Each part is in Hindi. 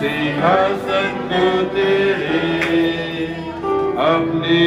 सिंहासन को तेरे अपने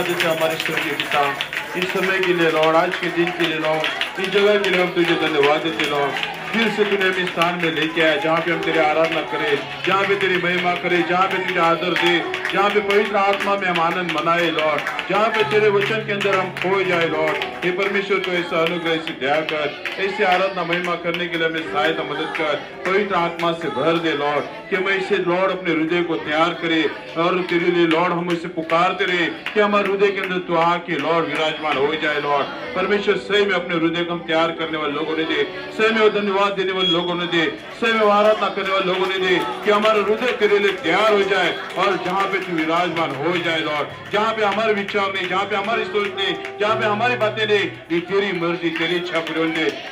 धन्यवाद देते हैं हमारे स्वर्गीय पिता, इस समय के लिए लॉर्ड आज के दिन के लिए लॉर्ड इस जगह के लिए हम तुझे धन्यवाद देते लॉर्ड फिर से तूने हमें स्थान में लेके आया, जहाँ पे हम तेरी आराधना करें, जहाँ पे तेरी महिमा करें, जहाँ पे तुझे आदर दे, जहाँ पे पवित्र आत्मा में हम आनंद मनाए, लॉर्ड। जहाँ पे तेरे वचन के अंदर हम खो जाए, लॉर्ड। हे परमेश्वर तो ऐसा अनुग्रह ऐसी दया कर, ऐसी आराधना महिमा करने के लिए हमें सहायता मदद कर। पवित्र आत्मा से भर दे लॉर्ड कि हम ऐसे लॉर्ड अपने हृदय को तैयार करे और तेरे लिए लॉर्ड हम इसे पुकारते रहे कि हमारे हृदय के अंदर तू आके लॉर्ड विराजमान हो जाए लॉर्ड परमेश्वर, सही में अपने हृदय को हम तैयार करने वाले लोगों ने दे, सही में धन्यवाद देने वाले लोगों ने दे, सही में आराधना करने वाले लोगों ने दे कि हमारा हृदय तेरे लिए तैयार हो जाए और जहाँ पे तू विराजमान हो जाए लॉर्ड जहाँ पे हमारे विचार नहीं, जहाँ पे हमारी सोच नहीं, जहाँ पे हमारी बातें नहीं ये तेरी मर्ज़ी, तेरी इच्छा पूरी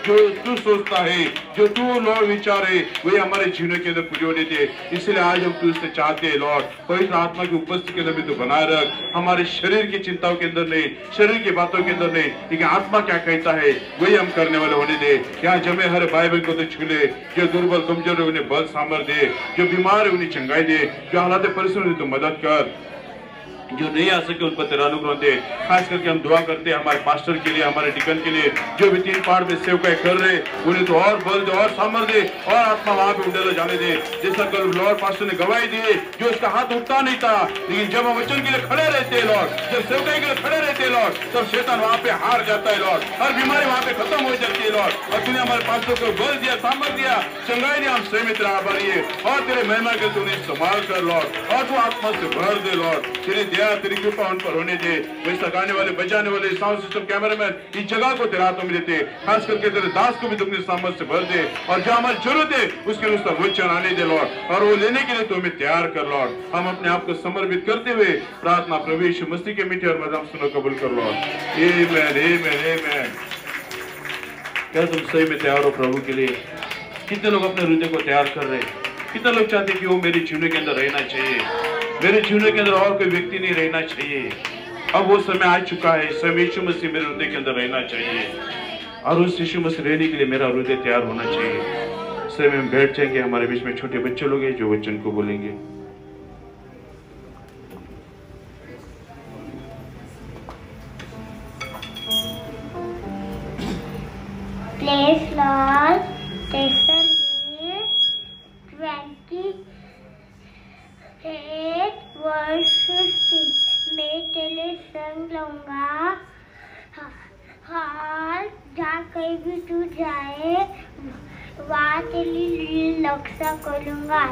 जो तू सोचता है, जो तू लॉर्ड विचार है वही हमारे जीवन के अंदर पूरी होने इसलिए आज हम तुझसे चाहते हैं, लॉर्ड, पवित्र आत्मा की उपस्थिति के अंदर भी तू बनाए रख। हमारे शरीर की चिंताओं के अंदर नहीं, शरीर की बातों के अंदर नहीं, लेकिन आत्मा क्या कहता है, वही हम करने वाले होने दे। यहाँ जमे हर भाई बहन को तो छू ले जो दुर्बल, कमज़ोर है, उन्हें बल सामर दे। जो बीमार है, उन्हें चंगाई दे। जो हालात परिश्रम है तो मदद कर। जो नहीं आ सके उन पर तेरा अनुग्रह दे। खास करके हम दुआ करते हैं हमारे पास्टर के लिए, हमारे डिकन के लिए, जो भी तीन पहाड़ में सेवकाई कर रहे उन्हें तो और बल दे, और सामर दे, और आत्मा वहाँ पे उड़ेला जाने दे। जैसा कल लॉर्ड पास्टर ने गवाही दी, जो उसका हाथ उठता नहीं था, लेकिन जब हम वचन के लिए खड़े रहते हैं, लॉर्ड, जब सेवकाई के लिए खड़े रहते हैं, लॉर्ड, तब शैतान वहाँ पे हार जाता है, लॉर्ड। हर बीमारी वहाँ पे खत्म हो जाती है, लॉर्ड। और तूने हमारे पास्टर को बल दिया, सामर दिया। चंगाई दिया हम स्वयं तेरा आभारी और तेरे महिमा के तूने संभाल कर, लॉर्ड। और तू आत्मा से भर दे, लॉर्ड। तेरी दया तेरी कृपा उन पर होने दे। वैसा गाने वाले, बजाने वाले, साउंड सिस्टम कैमरामैन इस जगह को तेरे हाथों में देते। खास करके तेरे दास को भी तुमने सामर्थ से भर दे। और जो हमारी ज़रूरत है, उसके अनुसार वचन आने दे, लॉर्ड। और वो लेने के लिए तो हमें तैयार कर, लॉर्ड। हम अपने आप को समर्पित करते हुए प्रार्थना प्रभु यीशु मसीह के मीठे और मदाम सुनो कबूल कर, लॉर्ड। आमेन आमेन आमेन क्या तुम सही में तैयार हो प्रभु के लिए? कितने लोग अपने हृदय को तैयार कर रहे हैं? कितने लोग चाहते कि वो मेरे जीवन के अंदर रहना चाहिए? मेरे जीवन के अंदर और कोई व्यक्ति नहीं रहना चाहिए। अब वो समय आ चुका है समय यीशु मसीह मेरे हृदय के अंदर रहना चाहिए। और उस यीशु मसीह रहने के लिए मेरा हृदय तैयार होना चाहिए। समय में बैठ जाएँगे हमारे बीच में छोटे बच्चे लोग हैं जो वचन को बोलेंगे। Praise Lord, Sesame एट वर्ष की मैं तेरे संग लूँगा। हाल जा कहीं भी तू जाए। वहाँ, तेरी नक्शा करूँगा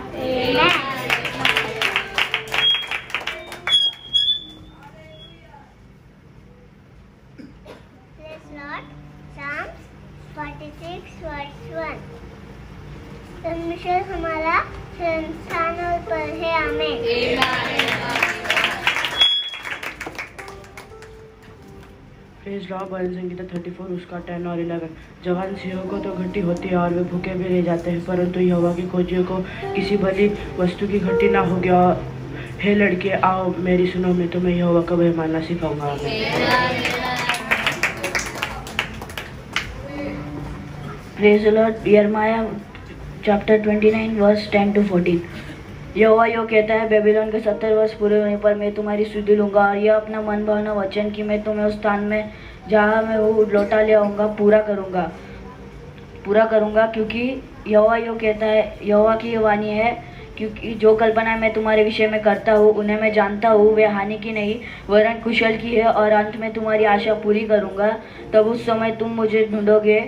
Forty-six. परमेश्वर हमारा संस्थान और पर है हमें प्रेज लॉ भजन संगीता थर्टी फोर उसका टेन और इलेवन जवान सिंहों को तो घटी होती है और वे भूखे भी रह जाते हैं, परंतु यहोवा की खोजियों को किसी भली वस्तु की घटी ना होगी। और हे लड़के, आओ, मेरी सुनो, मैं तुम्हें तो यहोवा का भय मानना सिखाऊँगा। आमीन। Praise the Chapter 29 verse 10 to 14. यहोवा यो कहता है, बेबीलोन के सत्तर वर्ष पूरे होने पर मैं तुम्हारी सुधि लूँगा और यह अपना मन भावना वचन कि मैं तुम्हें उस स्थान में, जहाँ मैं हूँ, लौटा ले आऊँगा, पूरा करूँगा पूरा करूँगा क्योंकि यहोवा यो कहता है, यहोवा की ये वाणी है क्योंकि जो कल्पना मैं तुम्हारे विषय में करता हूँ, उन्हें मैं जानता हूँ, वे हानि की नहीं, वरन कुशल की है और अंत में तुम्हारी आशा पूरी करूँगा तब उस समय तुम मुझे ढूंढोगे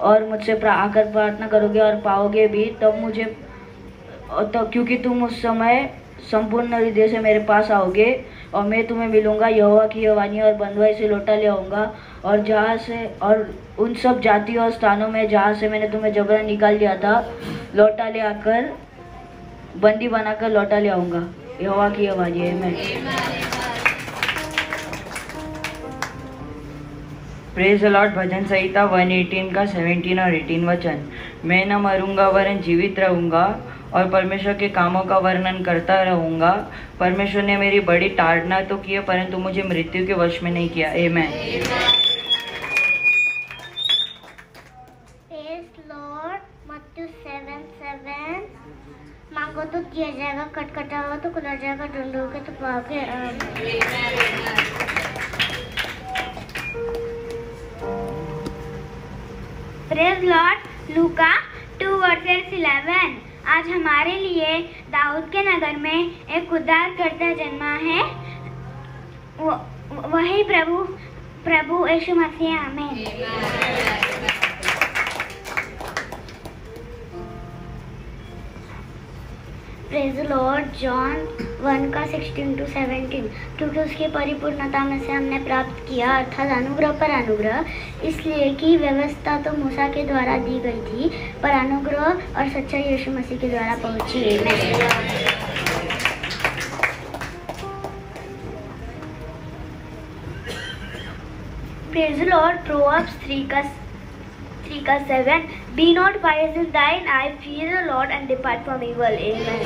और मुझसे आकर प्रार्थना करोगे और पाओगे भी, तब मुझे तो क्योंकि तुम उस समय संपूर्ण हृदय से मेरे पास आओगे और मैं तुम्हें मिलूँगा, यहोवा की यवानी और बंधुआई से लौटा ले आऊँगा। और जहाँ से, और उन सब जातियों और स्थानों में जहाँ से मैंने तुम्हें जबरन निकाल दिया था, लौटा ले आकर, बंदी बनाकर लौटा ले आऊँगा। यहोवा की यवानी है मैं प्रेज लॉर्ड भजन संहिता 118 का 17 और 18 वचन मैं न मरूँगा वरन जीवित रहूँगा और परमेश्वर के कामों का वर्णन करता रहूँगा परमेश्वर ने मेरी बड़ी ताड़ना तो की है परंतु मुझे मृत्यु के वश में नहीं किया ए मैं Praise Lord, Matthew 7 7 मांगो तो दिया जाएगा खटखटाओ तो खुला जाएगा ढूंढोगे तो पाओगे आम। लॉर्ड लुका 2 वर्सेस 11 आज हमारे लिए दाऊद के नगर में एक उद्धार करता जन्मा है। वही प्रभु प्रभु यशु मसीह, आमीन। प्रेज लॉर्ड जॉन वन का सिक्सटीन टू सेवेंटीन क्योंकि उसकी परिपूर्णता में से हमने प्राप्त किया अर्थात अनुग्रह पर अनुग्रह इसलिए कि व्यवस्था तो मूसा के द्वारा दी गई थी पर अनुग्रह और सच्चाई यीशु मसीह के द्वारा पहुँची। The Lord, Proverbs 3 का थ्री का 7 Be not wise in thine eye, fear the Lord and depart from evil. Amen.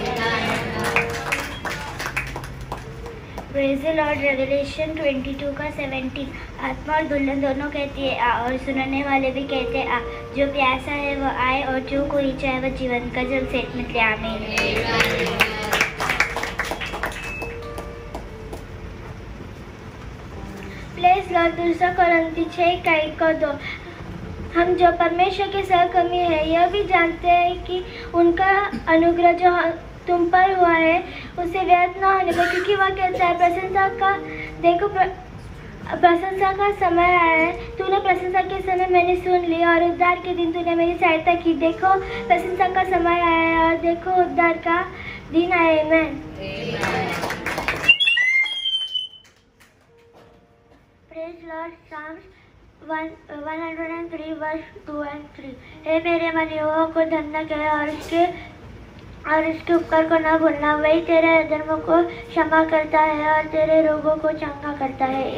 Praise the Lord, Revelation 22 का 17 आत्मा और दुल्हन दोनों कहती है आ और सुनने वाले भी कहते हैं आ जो प्यासा है वह आए और जो कोई चाहे वह जीवन का जल से मिल आमीन. प्लेस लॉर्ड दूसरा करंती छः इकाई को दो। हम जो परमेश्वर के सहकर्मी है यह भी जानते हैं कि उनका अनुग्रह जो तुम पर हुआ है उसे व्यर्थ न होने पर क्योंकि वह कहता है प्रशंसा का देखो प्र, प्रशंसा का समय आया है। तूने प्रशंसा के समय मैंने सुन लिया और उद्धार के दिन तूने मेरी सहायता की। देखो प्रशंसा का समय आया है और देखो उद्धार का दिन आया है। मैं Praise Lord, Psalms 1, 103 verse 2 and 3 हे मेरे मन यहोवा को धन्य कहे और इसके और इसके उपकार को न भूलना वही तेरे अधर्मों को क्षमा करता है और तेरे रोगों को चंगा करता है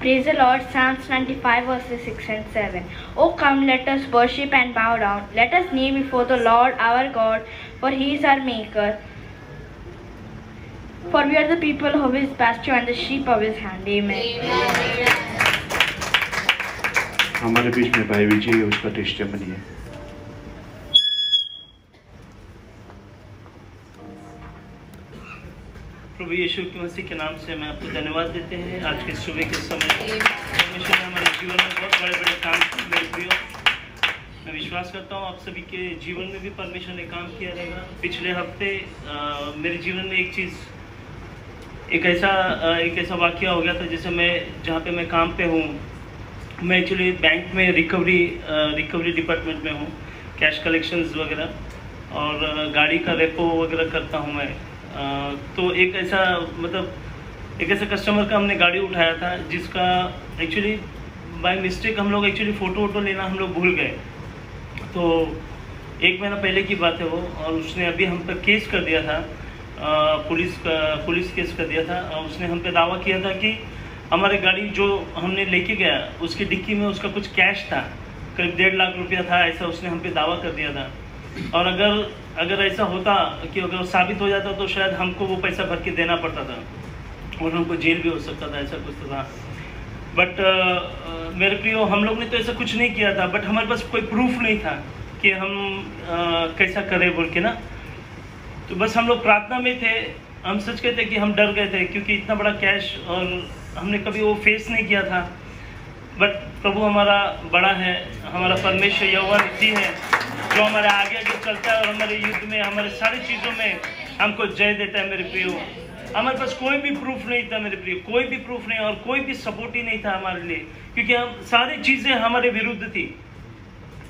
Praise the Lord, Psalms 95 verses 6 and 7. Oh, come, let us worship and bow down. Let us kneel before the Lord our God, for he is our Maker. For we are the people of his pasture and the sheep of his hand. Amen. हमारे बीच में भाई विजय है, उसका टेस्टमनी है प्रभु यीशु की मसीह के नाम से मैं आपको धन्यवाद देते हैं आज के सुबह के समय परमेश्वर ने हमारे जीवन में बहुत बड़े बड़े काम किए प्रियो मैं विश्वास करता हूँ आप सभी के जीवन में भी परमेश्वर ने काम किया रहेगा पिछले हफ़्ते मेरे जीवन में एक चीज़ एक ऐसा एक ऐसा वाक्य हो गया था जैसे मैं, जहाँ पे मैं काम पे हूँ। मैं एक्चुअली बैंक में रिकवरी रिकवरी डिपार्टमेंट में हूँ कैश कलेक्शंस वगैरह, और गाड़ी का रेपो वगैरह करता हूँ मैं। तो एक ऐसा मतलब एक ऐसा कस्टमर का हमने गाड़ी उठाया था, जिसका एक्चुअली बाय मिस्टेक हम लोग एक्चुअली फ़ोटो वोटो लेना हम लोग भूल गए। तो एक महीना पहले की बात है वो, और उसने अभी हम पर केस कर दिया था। पुलिस का पुलिस केस कर दिया था। उसने हम पे दावा किया था कि हमारी गाड़ी जो हमने लेके गया उसकी डिक्की में उसका कुछ कैश था। करीब डेढ़ लाख रुपया था ऐसा उसने हम पे दावा कर दिया था। और अगर अगर ऐसा होता कि अगर साबित हो जाता तो शायद हमको वो पैसा भर के देना पड़ता था। और हमको जेल भी हो सकता था ऐसा कुछ तो था। बट uh, मेरे प्रियो हम लोग ने तो ऐसा कुछ नहीं किया था। बट हमारे पास कोई प्रूफ नहीं था कि हम अ, कैसा करें बोल के ना। तो बस हम लोग प्रार्थना में थे, हम सच कहते कि हम डर गए थे क्योंकि इतना बड़ा कैश और हमने कभी वो फेस नहीं किया था। बट प्रभु हमारा बड़ा है, हमारा परमेश्वर यहोवा निधि है, जो हमारे आगे आगे चलता है और हमारे युद्ध में, हमारे सारी चीज़ों में हमको जय देता है मेरे प्रियो। हमारे पास कोई भी प्रूफ नहीं था मेरे प्रियो, कोई भी प्रूफ नहीं और कोई भी सपोर्ट ही नहीं था हमारे लिए, क्योंकि हम सारी चीज़ें हमारे विरुद्ध थी।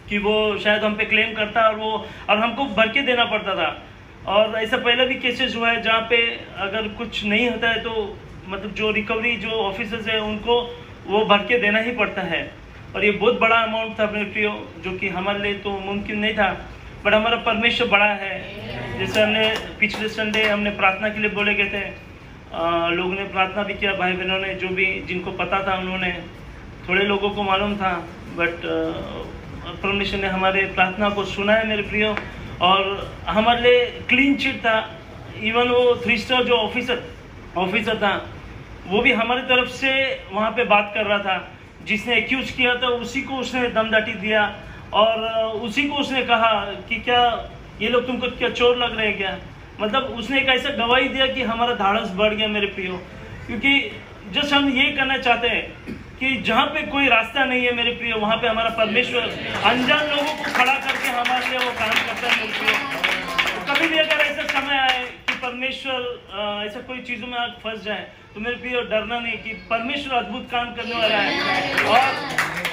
कि वो शायद हम पे क्लेम करता और वो, और हमको भर के देना पड़ता था। और ऐसा पहले भी केसेस हुआ है जहाँ पे अगर कुछ नहीं होता है तो मतलब जो रिकवरी जो ऑफिसर्स है, उनको वो भर के देना ही पड़ता है। और ये बहुत बड़ा अमाउंट था प्रियो, जो कि हमारे लिए तो मुमकिन नहीं था। बट हमारा परमेश्वर बड़ा है। जैसे हमने पिछले संडे हमने प्रार्थना के लिए बोले गए थे। लोगों ने प्रार्थना भी किया भाई बहनों ने, जो भी जिनको पता था उन्होंने। थोड़े लोगों को मालूम था, बट परमेश्वर ने हमारे प्रार्थना को सुना है मेरे प्रियो। और हमारे लिए क्लीन चिट था। इवन वो थ्री स्टार जो ऑफिसर ऑफिसर था, वो भी हमारी तरफ़ से वहाँ पे बात कर रहा था। जिसने एक्यूज किया था, उसी को उसने दमदाटी दिया और उसी को उसने कहा कि क्या ये लोग तुमको क्या चोर लग रहे हैं क्या? मतलब उसने एक ऐसा गवाही दिया कि हमारा धाड़स बढ़ गया मेरे प्रियो क्योंकि जस्ट हम ये करना चाहते हैं कि जहाँ पे कोई रास्ता नहीं है मेरे प्रिय, वहाँ पे हमारा परमेश्वर अनजान लोगों को खड़ा करके हमारे लिए वो काम करता है मेरे प्रियो। तो कभी भी अगर ऐसा समय आए कि परमेश्वर ऐसा कोई चीज़ों में आप फंस जाए तो मेरे प्रिय, डरना नहीं कि परमेश्वर अद्भुत काम करने वाला है और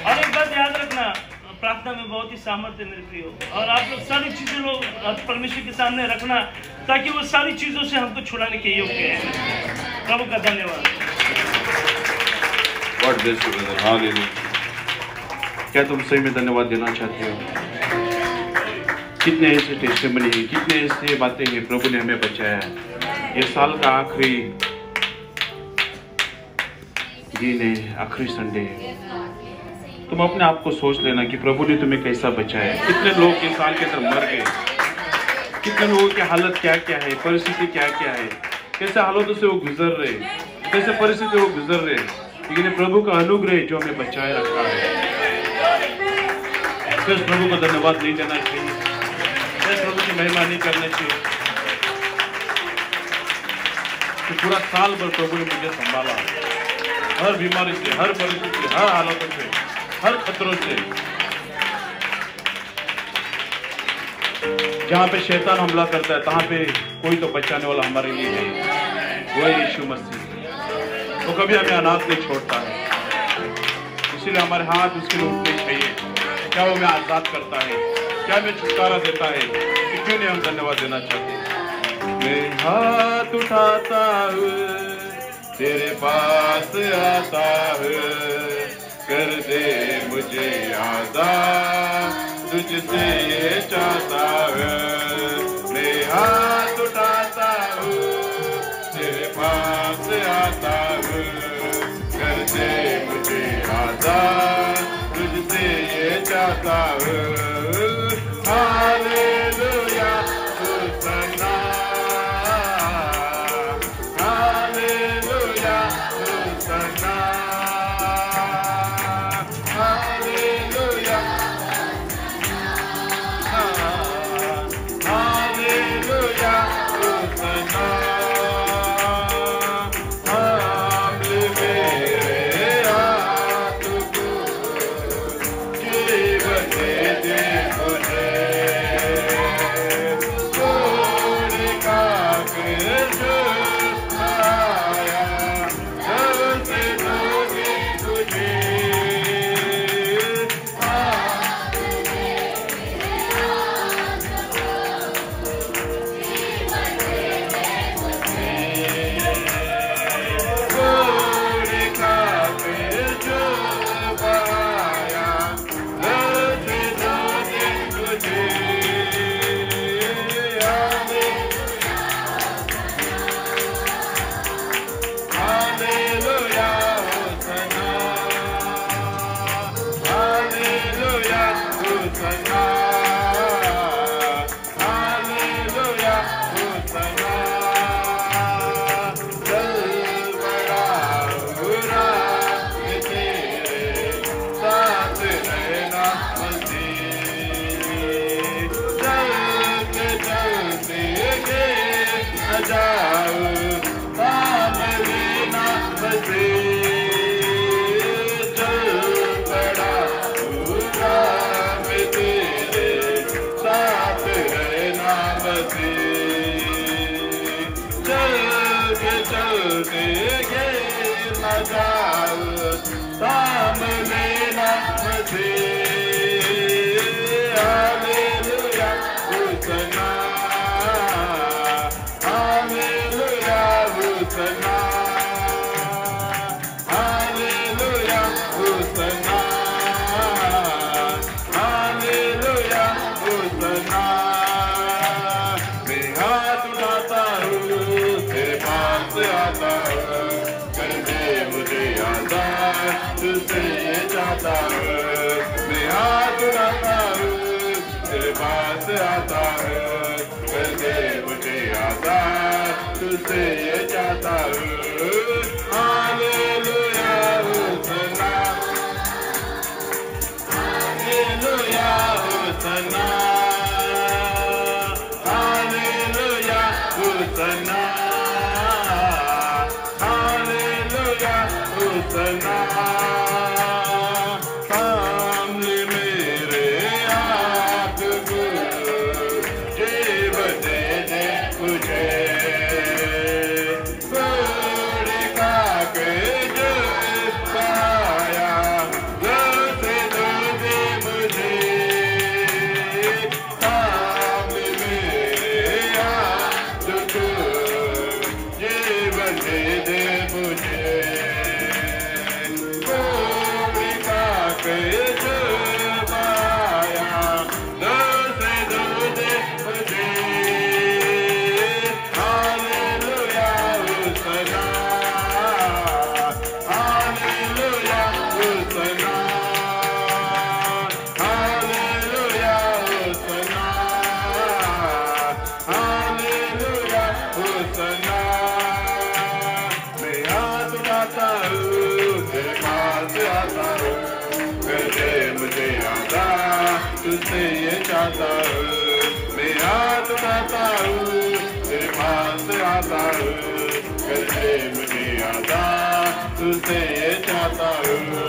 और एक बात याद रखना, प्रार्थना में बहुत ही सामर्थ्य मेरे प्रियो। और आप लोग सारी चीज़ें लोग परमेश्वर के सामने रखना, ताकि वो सारी चीज़ों से हमको छुड़ाने के योग्य है। प्रभु का धन्यवाद। God bless you brother hallelujah क्या तुम सही में धन्यवाद देना चाहते हो? कितने ऐसे टेस्टमनी है कितने ऐसे बातें हैं प्रभु ने हमें बचाया। है ये साल का आखिरी दिन है आखिरी संडे है। तुम अपने आप को सोच लेना कि प्रभु ने तुम्हें कैसा बचाया। है कितने लोग इस साल के अंदर मर गए। कितने लोगों की हालत क्या क्या है, परिस्थिति क्या क्या है। कैसे हालतों से वो गुजर रहे कैसे परिस्थिति वो गुजर रहे लेकिन प्रभु का अनुग्रह जो हमें बचाए रखा है। फिर प्रभु को धन्यवाद नहीं देना चाहिए। फिर प्रभु की महिमा नहीं करनी चाहिए। कि पूरा साल भर प्रभु ने मुझे संभाला। हर बीमारी से, हर परिस्थिति से, हर हालातों से, हर खतरों से। जहाँ पे शैतान हमला करता है, तहाँ पे कोई तो बचाने वाला हमारे लिए है वो है यीशु मसीह। वो कभी हमें अनाथ नहीं छोड़ता है। इसीलिए हमारे हाथ उसके लिए उठने चाहिए। क्या वो हमें आज़ाद करता है? क्या हमें छुटकारा देता है? क्यों नहीं हम धन्यवाद देना चाहते मैं हाथ उठाता तेरे पास आता हूँ कर दे मुझे आज़ाद, तुझसे ये चाहता हूँ ये चाहता हूँ Anna. तुझसे ये चाहता हूँ हालेलुया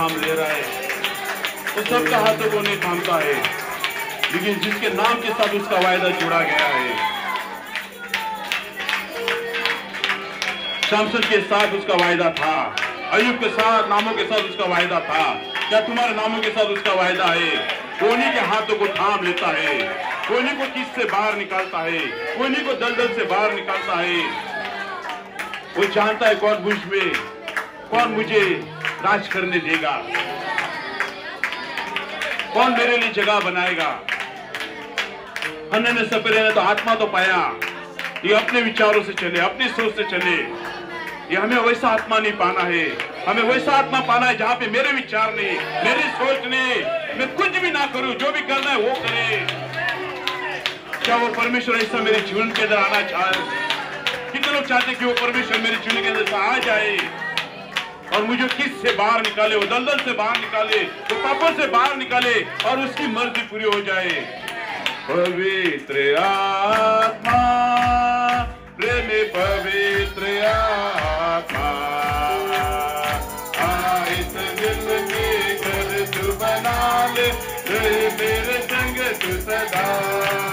थाम ले रहा है। वो सबका हाथों को नहीं थामता है। लेकिन जिसके नाम के साथ उसका वायदा जुड़ा गया है। शमसन के साथ उसका वायदा था। अयुब के साथ नामों के साथ उसका वायदा था। क्या तुम्हारे नामों के साथ उसका वायदा है? कोनी के हाथों को थाम लेता है। कोनी को किस से बाहर निकालता है? कोनी को दलदल से बाहर निकालता है। वो जानता है कौन मुझमें, कौन मुझे राज करने देगा। कौन मेरे लिए जगह बनाएगा? हमने ने सपेरे ने तो आत्मा तो पाया। ये अपने विचारों से चले, अपनी सोच से चले। ये हमें वैसा आत्मा नहीं पाना है। हमें वैसा आत्मा पाना है जहाँ पे मेरे विचार नहीं, मेरी सोच नहीं। मैं कुछ भी ना करूँ, जो भी करना है वो करे। क्या वो परमेश्वर ऐसा मेरे जीवन के अंदर आना चाहे? कितने लोग चाहते कि वो परमेश्वर मेरे जीवन के अंदर आ जाए? और मुझे किस से बाहर निकाले, वो दलदल से बाहर निकाले, वो पापा से बाहर निकाले, और उसकी मर्ज़ी पूरी हो जाए। पवित्र आत्मा, प्रेमी पवित्र आत्मा इस दिल तू बना ले मेरे संग तू सदा।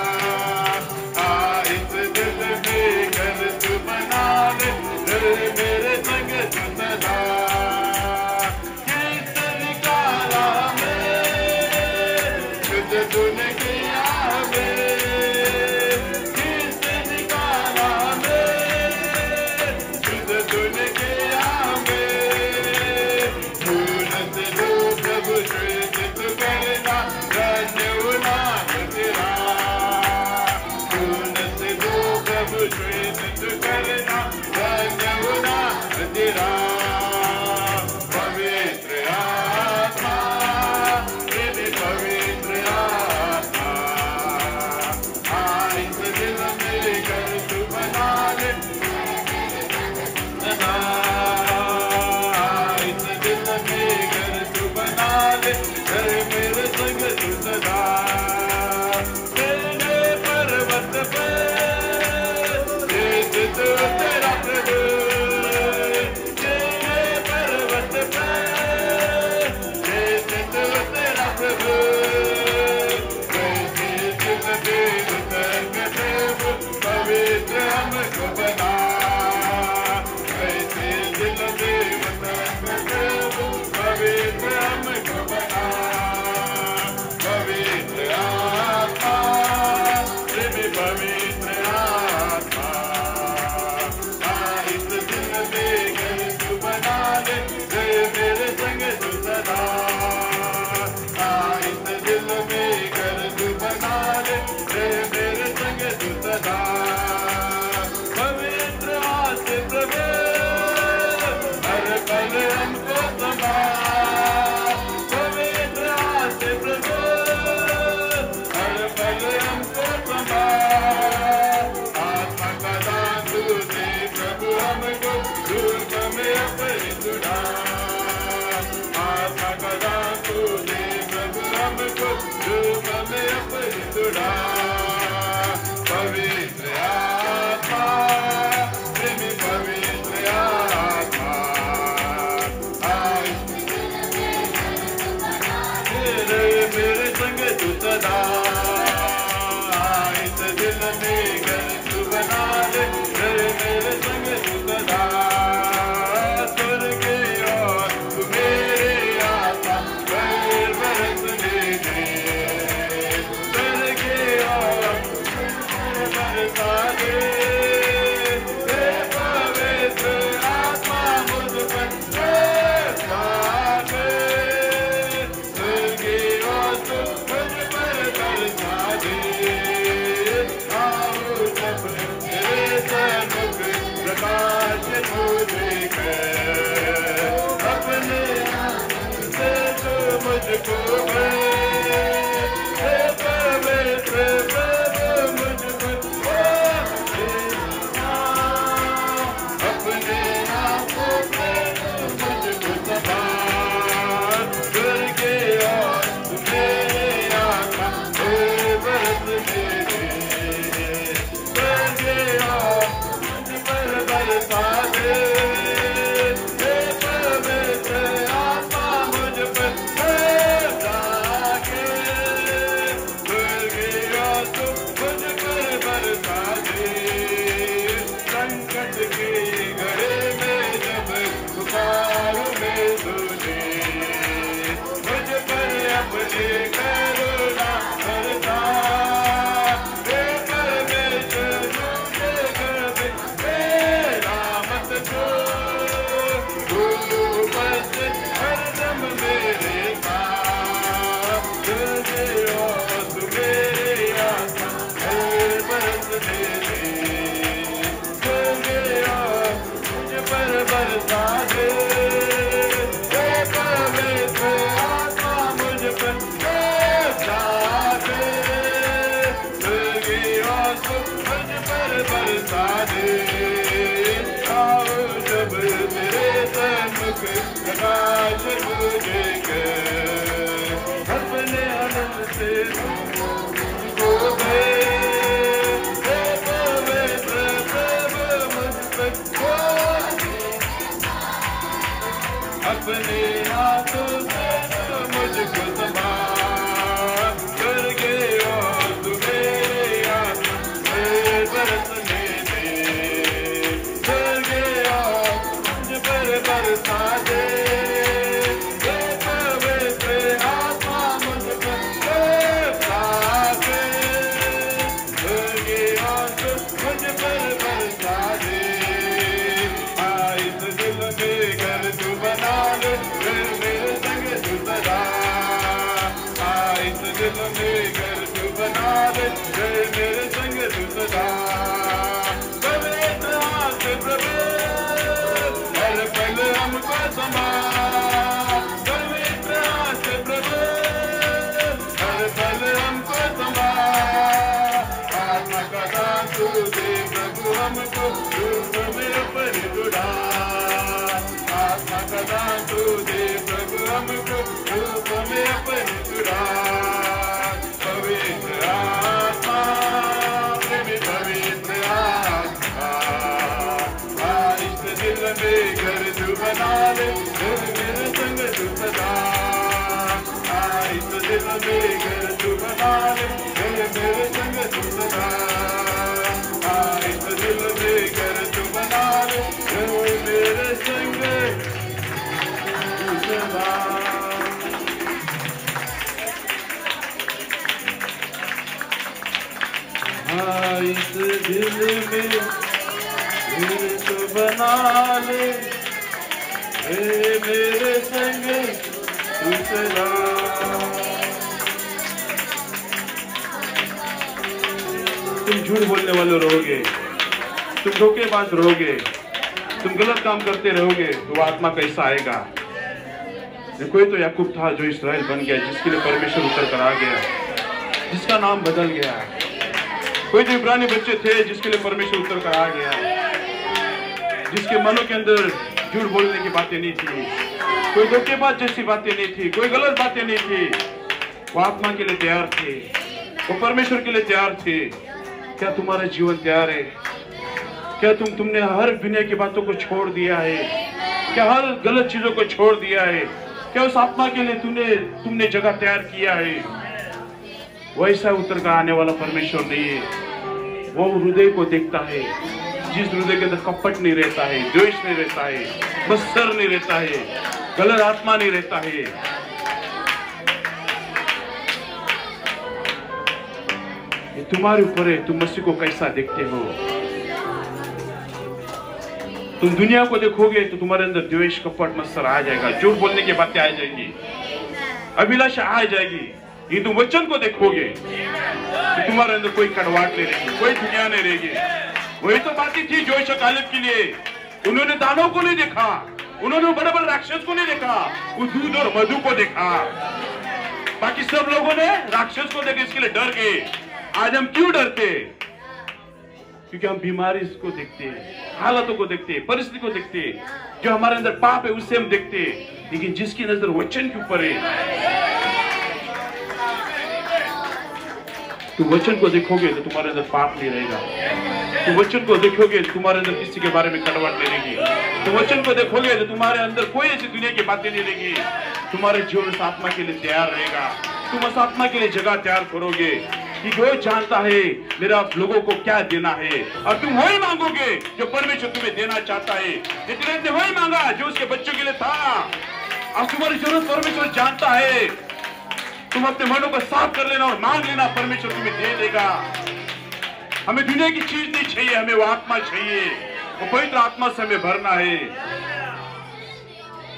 दिल में तो बना ले मेरे संग तुम झूठ बोलने वाले रहोगे। तुम धोखेबाज रहोगे। तुम गलत काम करते रहोगे तो आत्मा कैसा आएगा? कोई तो याकूब था जो इसराइल बन गया, जिसके लिए परमेश्वर उतर कर आ गया, जिसका नाम बदल गया। कोई तो इब्रानी बच्चे थे जिसके लिए परमेश्वर उत्तर कर आ गया। जिसके मनों के अंदर झूठ बोलने की बातें नहीं थी। कोई धोखेबाज जैसी बातें नहीं थी, कोई गलत बातें नहीं थी। वो आत्मा के लिए तैयार थे। वो परमेश्वर के लिए तैयार थे। क्या तुम्हारा जीवन तैयार है? क्या तुम, तुमने हर दुनिया की बातों को छोड़ दिया है? क्या हर गलत चीज़ों को छोड़ दिया है? क्या उस आत्मा के लिए तुमने तुमने जगह तैयार किया है? वैसा उतर का आने वाला परमेश्वर नहीं है। वो हृदय को देखता है। जिस हृदय के अंदर कपट नहीं रहता है, द्वेष नहीं रहता है मत्सर नहीं रहता है, गलत आत्मा नहीं रहता है। ये तुम्हारे ऊपर है, तुम मसीह को कैसा देखते हो? तुम दुनिया को देखोगे तो तुम्हारे अंदर द्वेष, कपट मत्सर आ जाएगा। झूठ बोलने की बातें आ जाएँगी। अभिलाषा आ जाएगी। ये तुम वचन को देखोगे। तो तुम्हारे अंदर कोई कड़वाट नहीं रहेगी कोई दुनिया नहीं रहेगी वही तो बातें थी जोश कालिब के लिए। उन्होंने दानों को नहीं देखा, उन्होंने बड़े बड़े राक्षस को नहीं देखा, वो दूध और मधु को देखा। बाकी सब लोगों ने राक्षस को देखे, इसके लिए डर गए। आज हम क्यों डरते? क्योंकि हम बीमारी को देखते हैं, हालातों को देखते हैं, परिस्थिति को देखते हैं। जो हमारे अंदर पाप है उससे हम देखते हैं। लेकिन जिसकी नज़र वचन के ऊपर है तो वचन को देखोगे तो तुम्हारे अंदर पाप नहीं रहेगा। तो वचन को देखोगे तो तुम्हारे अंदर किसी के बारे में कड़वाट नहीं रहेगी। तो वचन को देखोगे तो तुम्हारे अंदर कोई ऐसी दुनिया की बातें नहीं रहेगी। तुम्हारे जीवन उस आत्मा के लिए तैयार रहेगा। तुम उस आत्मा के लिए जगह तैयार करोगे कि जो जानता है, मेरा लोगों को क्या देना है। और तुम वही मांगोगे जो परमेश्वर तुम्हें देना चाहता है। इतने वही मांगा, जो उसके बच्चों के लिए था। अब तुम्हारी ज़रूरत परमेश्वर जानता है। तुम अपने मनों को साफ़ कर लेना और मांग लेना, परमेश्वर तुम्हें दे देगा। हमें दुनिया की चीज़ नहीं चाहिए, हमें वो आत्मा चाहिए। वो पवित्र आत्मा से हमें भरना है।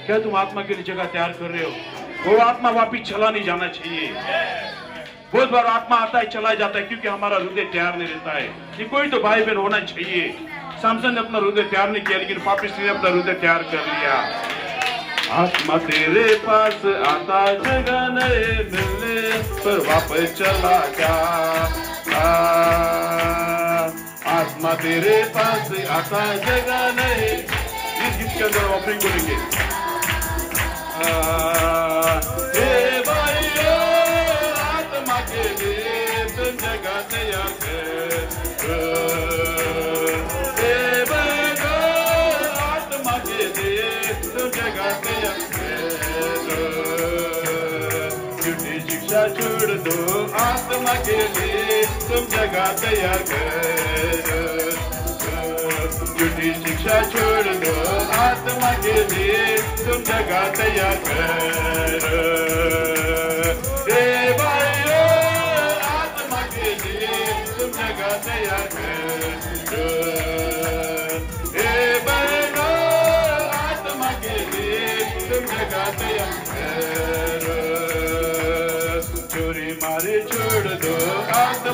क्या तुम आत्मा के लिए जगह तैयार कर रहे हो? वो आत्मा वापिस चला नहीं जाना चाहिए। बहुत बार आत्मा आता है, चला जाता है, क्योंकि हमारा हृदय तैयार नहीं रहता है। ये कोई तो भाई बहन होना चाहिए। सैमसन ने अपना हृदय तैयार नहीं किया, लेकिन पापिस ने अपना हृदय तैयार कर लिया। आत्मा तेरे पास आता जगह नए मिलने पर वापस चला जा। आत्मा तेरे पास आता जगह नहीं इस गीत के अंदर ऑफरिंग करेंगे छोड़ दो आत्मा के लिए तुम जगह तैयार करो झूठी शिक्षा छोड़ दो आत्मा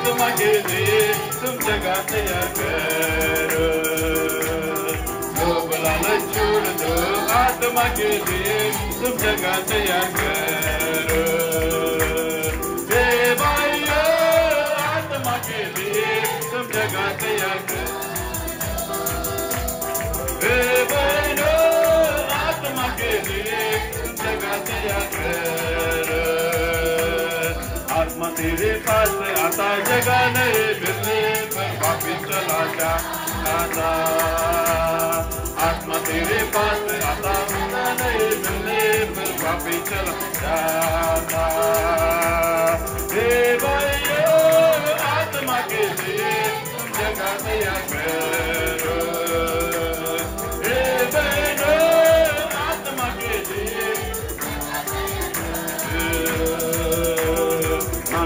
आत्मा के लिए तुम जगह तैयार करो लोग लालच छोड़ दो आत्मा के लिए तुम जगह तैयार करो हे भाइयों आत्मा के लिए तुम तेरे पास आता जगह नहीं मिलने पर वापिस चला जा आता आत्मा तेरे पास आता जगह नहीं मिलने पर वापिस चला जाता हे भाइयों, आत्मा के लिए तुम जगह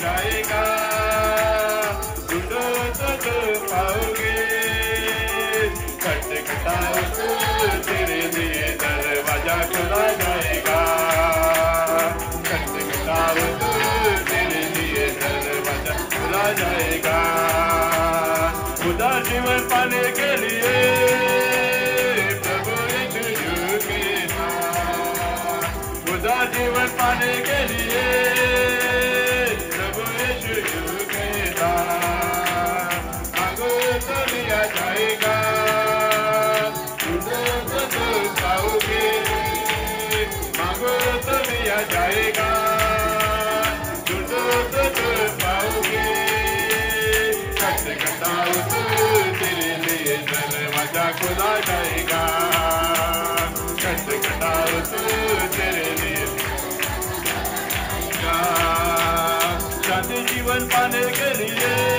जाएगा। तो तेरे लिए दरवाज़ा खुला जाएगा। तेरे लिए दरवाज़ा खुला जाएगा। खुदा जीवन पाने के लिए खुदा जीवन पाने के लिए खुला जाएगा खटखटाओ तो तेरे लिए शादी जीवन पाने के लिए।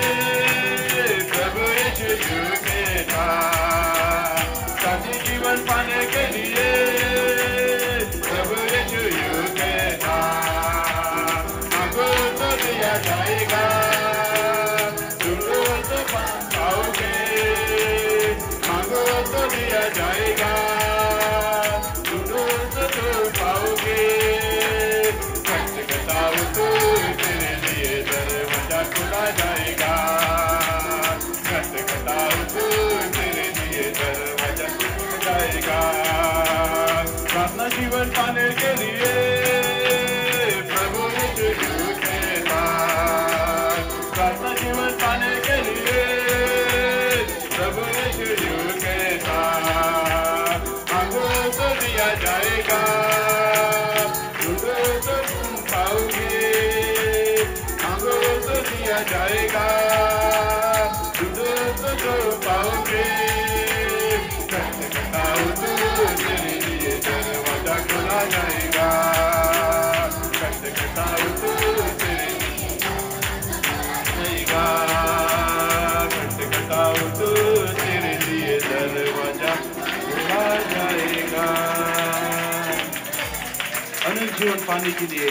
पाने के लिए,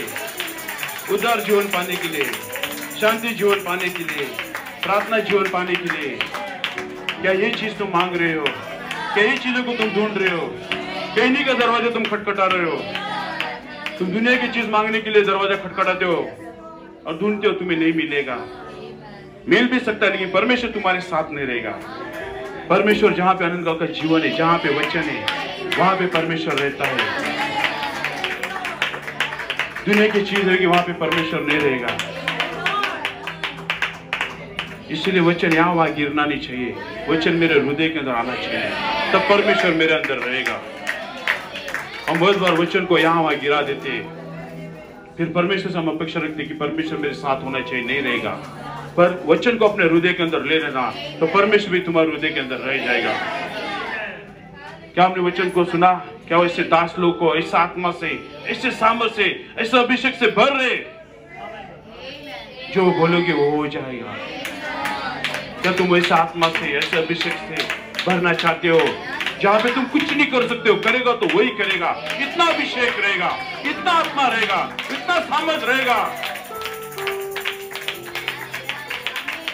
उदार जीवन पाने के लिए, शांति जीवन पाने के लिए, प्रार्थना जीवन पाने के लिए, क्या ये चीज़ तुम मांग रहे हो? क्या ये चीज़ों को तुम ढूंढ रहे हो? कहनी का दरवाज़ा तुम खटखटा रहे हो? तुम दुनिया की चीज़ मांगने के लिए दरवाज़ा खटखटाते हो और ढूंढते हो तुम्हें नहीं मिलेगा। मिल भी सकता है, लेकिन परमेश्वर तुम्हारे साथ नहीं रहेगा। परमेश्वर जहाँ पे आनंद का जीवन है, जहाँ पे वचन है, वहाँ पे परमेश्वर रहता है। दुनिया की चीज़ रहेगी वहाँ पे परमेश्वर नहीं रहेगा। इसलिए वचन यहाँ वहाँ गिरना नहीं चाहिए। वचन मेरे हृदय के अंदर आना चाहिए। तब परमेश्वर मेरे अंदर रहेगा। हम बहुत बार वचन को यहाँ वहाँ गिरा देते। फिर परमेश्वर से हम अपेक्षा रखते कि परमेश्वर मेरे साथ होना चाहिए, नहीं रहेगा। पर वचन को अपने हृदय के अंदर ले लेना तो परमेश्वर भी तुम्हारे हृदय के अंदर रह जाएगा। क्या हमने वचन को सुना? क्या वो ऐसे दास लोग को, इस आत्मा से ऐसे सामर से ऐसे अभिषेक से भर रहे? जो बोलोगे वो हो जाएगा। क्या तुम ऐसे आत्मा से ऐसे अभिषेक से भरना चाहते हो? जहाँ पे तुम कुछ नहीं कर सकते हो, करेगा तो वही करेगा। इतना अभिषेक रहेगा इतना आत्मा रहेगा इतना सामर्थ रहेगा।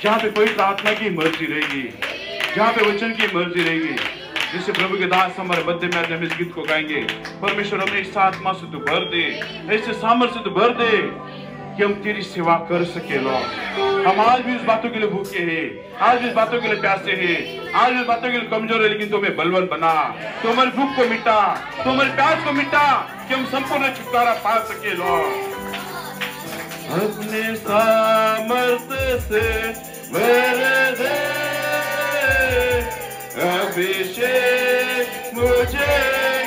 जहाँ पे पवित्र आत्मा की मर्ज़ी रहेगी, जहाँ पे वचन की मर्ज़ी रहेगी जैसे प्रभु के दास हमारे मध्य में आज हम इस गीत को गाएँगे। परमेश्वर हमें इस आत्मा से तो भर दे ऐसे सामर्थ से तो भर दे कि हम तेरी सेवा कर सके, लॉर्ड। हम आज भी इस बातों के लिए भूखे हैं, आज भी इस बातों के लिए प्यासे हैं, आज भी बातों के लिए कमज़ोर है, लेकिन तुम्हें बलवन बना तो हमारी भूख को मिटा तो हमारे प्यास को मिटा कि हम संपूर्ण छुटकारा पा सके, लॉर्ड। अपने सामर्थ्य से मेरे दे अभिषेक मुझे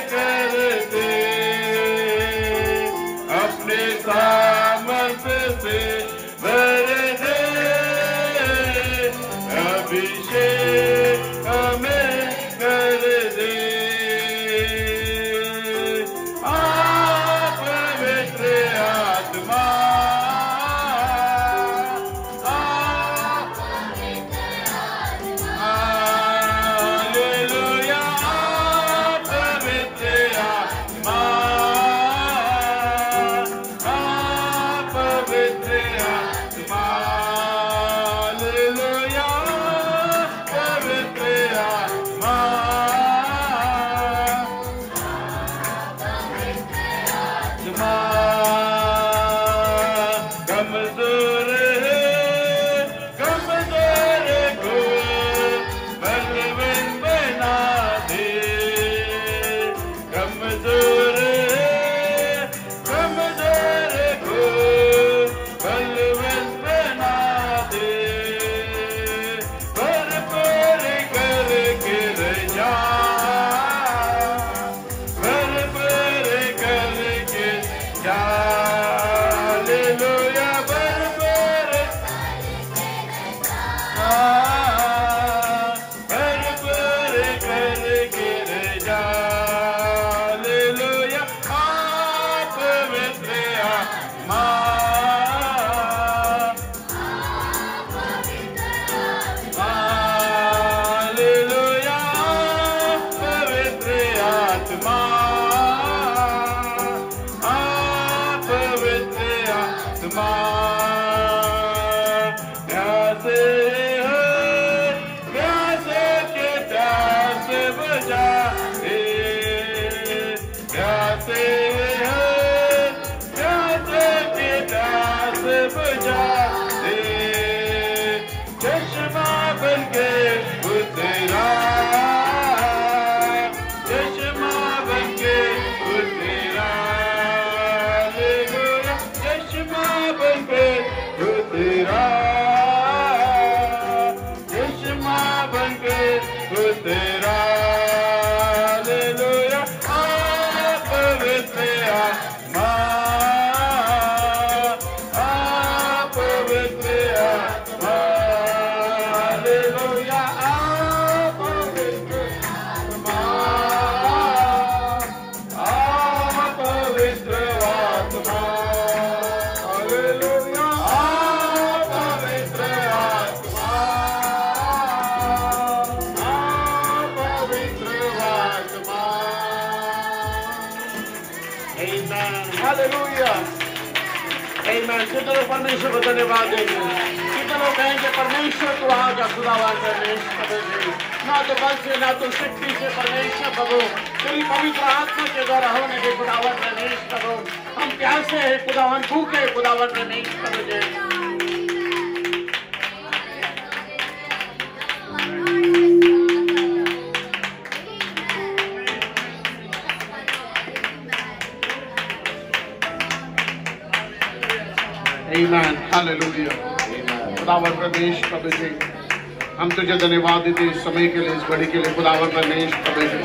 धन्यवाद देंगे। कितनों कहेंगे परमेश्वर तो आ जा खुदावन परमेश्वर प्रभु जी ना तो बल से, ना तो शक्ति से परमेश्वर प्रभु। तेरी पवित्र आत्मा के द्वारा होने के खुदावर परमेश्वर प्रभु हम प्यासे हैं खुदावन भूखे खुदावर परमेश्वर प्रभु खुदावन परमेश प्रभु जी। हम तुझे धन्यवाद देते इस समय के लिए, इस घड़ी के लिए, खुदावन परमेश प्रभु जी।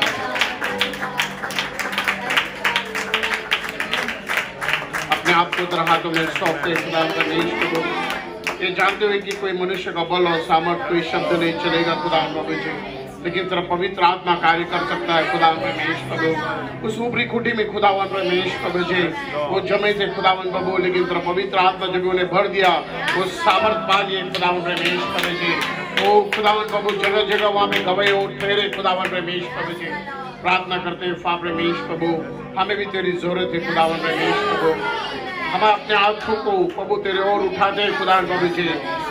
अपने आप को तरह हाथों में सौंपते खुदावन परमेश प्रभु। ये जानते हुए कि कोई मनुष्य का बल और सामर्थ, कोई शब्द नहीं चलेगा, खुदावन प्रभु जी। लेकिन तेरा पवित्र आत्मा कार्य कर सकता है, खुदावन परमेश प्रभु। उस ऊपरी खुटी में खुदावन परमेश प्रभु जी वो जमे थे खुदावन प्रभु लेकिन तेरा पवित्र आत्मा जब उन्हें भर दिया। वो सामर्थ पा लिए खुदावन परमेश प्रभु जी वो खुदावन प्रभु जगह जगह वहाँ पे गवाए और ठहरे खुदावन परमेश प्रभु जी प्रार्थना करते हैं फा परमेश प्रभु, हमें भी तेरी ज़रूरत है खुदावन परमेश प्रभु। हम अपने आँखों को प्रभु तेरे और उठाते हैं खुदा प्रभु जी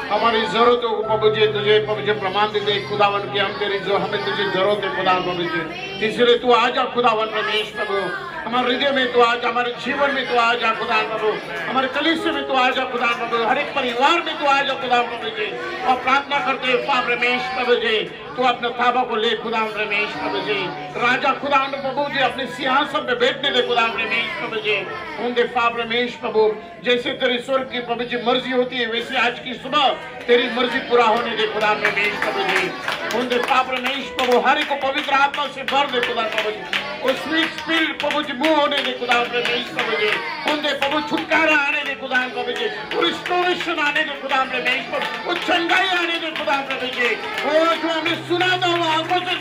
हमारी जरूरतों को जी तुझे जी प्रमाण देते दे खुदावन की हम तेरी जो, हमें तुझे ज़रूरत है खुदा प्रभु जी इसलिए तू आ जा खुदावन रमेश प्रभु हमारे हृदय में तू आज, हमारे जीवन में तू आ जा खुदा प्रभु हमारे कलिश में तू आ जा खुदा प्रभु हर एक परिवार में तू आ जा खुदा प्रभु जी और प्रार्थना करते पाप रमेश, प्रभु जी तू अपने थाबा को ले खुदा रमेश प्रभु जी राजा खुदा प्रभु जी अपने सिंहासन पे बैठने दे खुदा रमेश प्रभु जी होंगे पाप रमेश प्रभु, जैसे तेरी स्वर्ग की प्रभु जी मर्ज़ी होती है, वैसे आज की सुबह तेरी मर्ज़ी पूरा होने दे खुदा रमेश प्रभु जी होंगे पाप रमेश प्रभु, हर को पवित्र आत्मा से भर दे खुदा प्रभु जी वो स्वीट स्पिरिट प्रभु जी मुँह होने दे खुदा रमेश प्रभु जी होंगे प्रभु छुटकारा आने दे खुदा प्रभु जी रिस्टोरेशन आने दे खुदा रमेश प्रभु। चंगाई आने दे खुदा प्रभु जी वो जो हमने सुना था वो आँखों से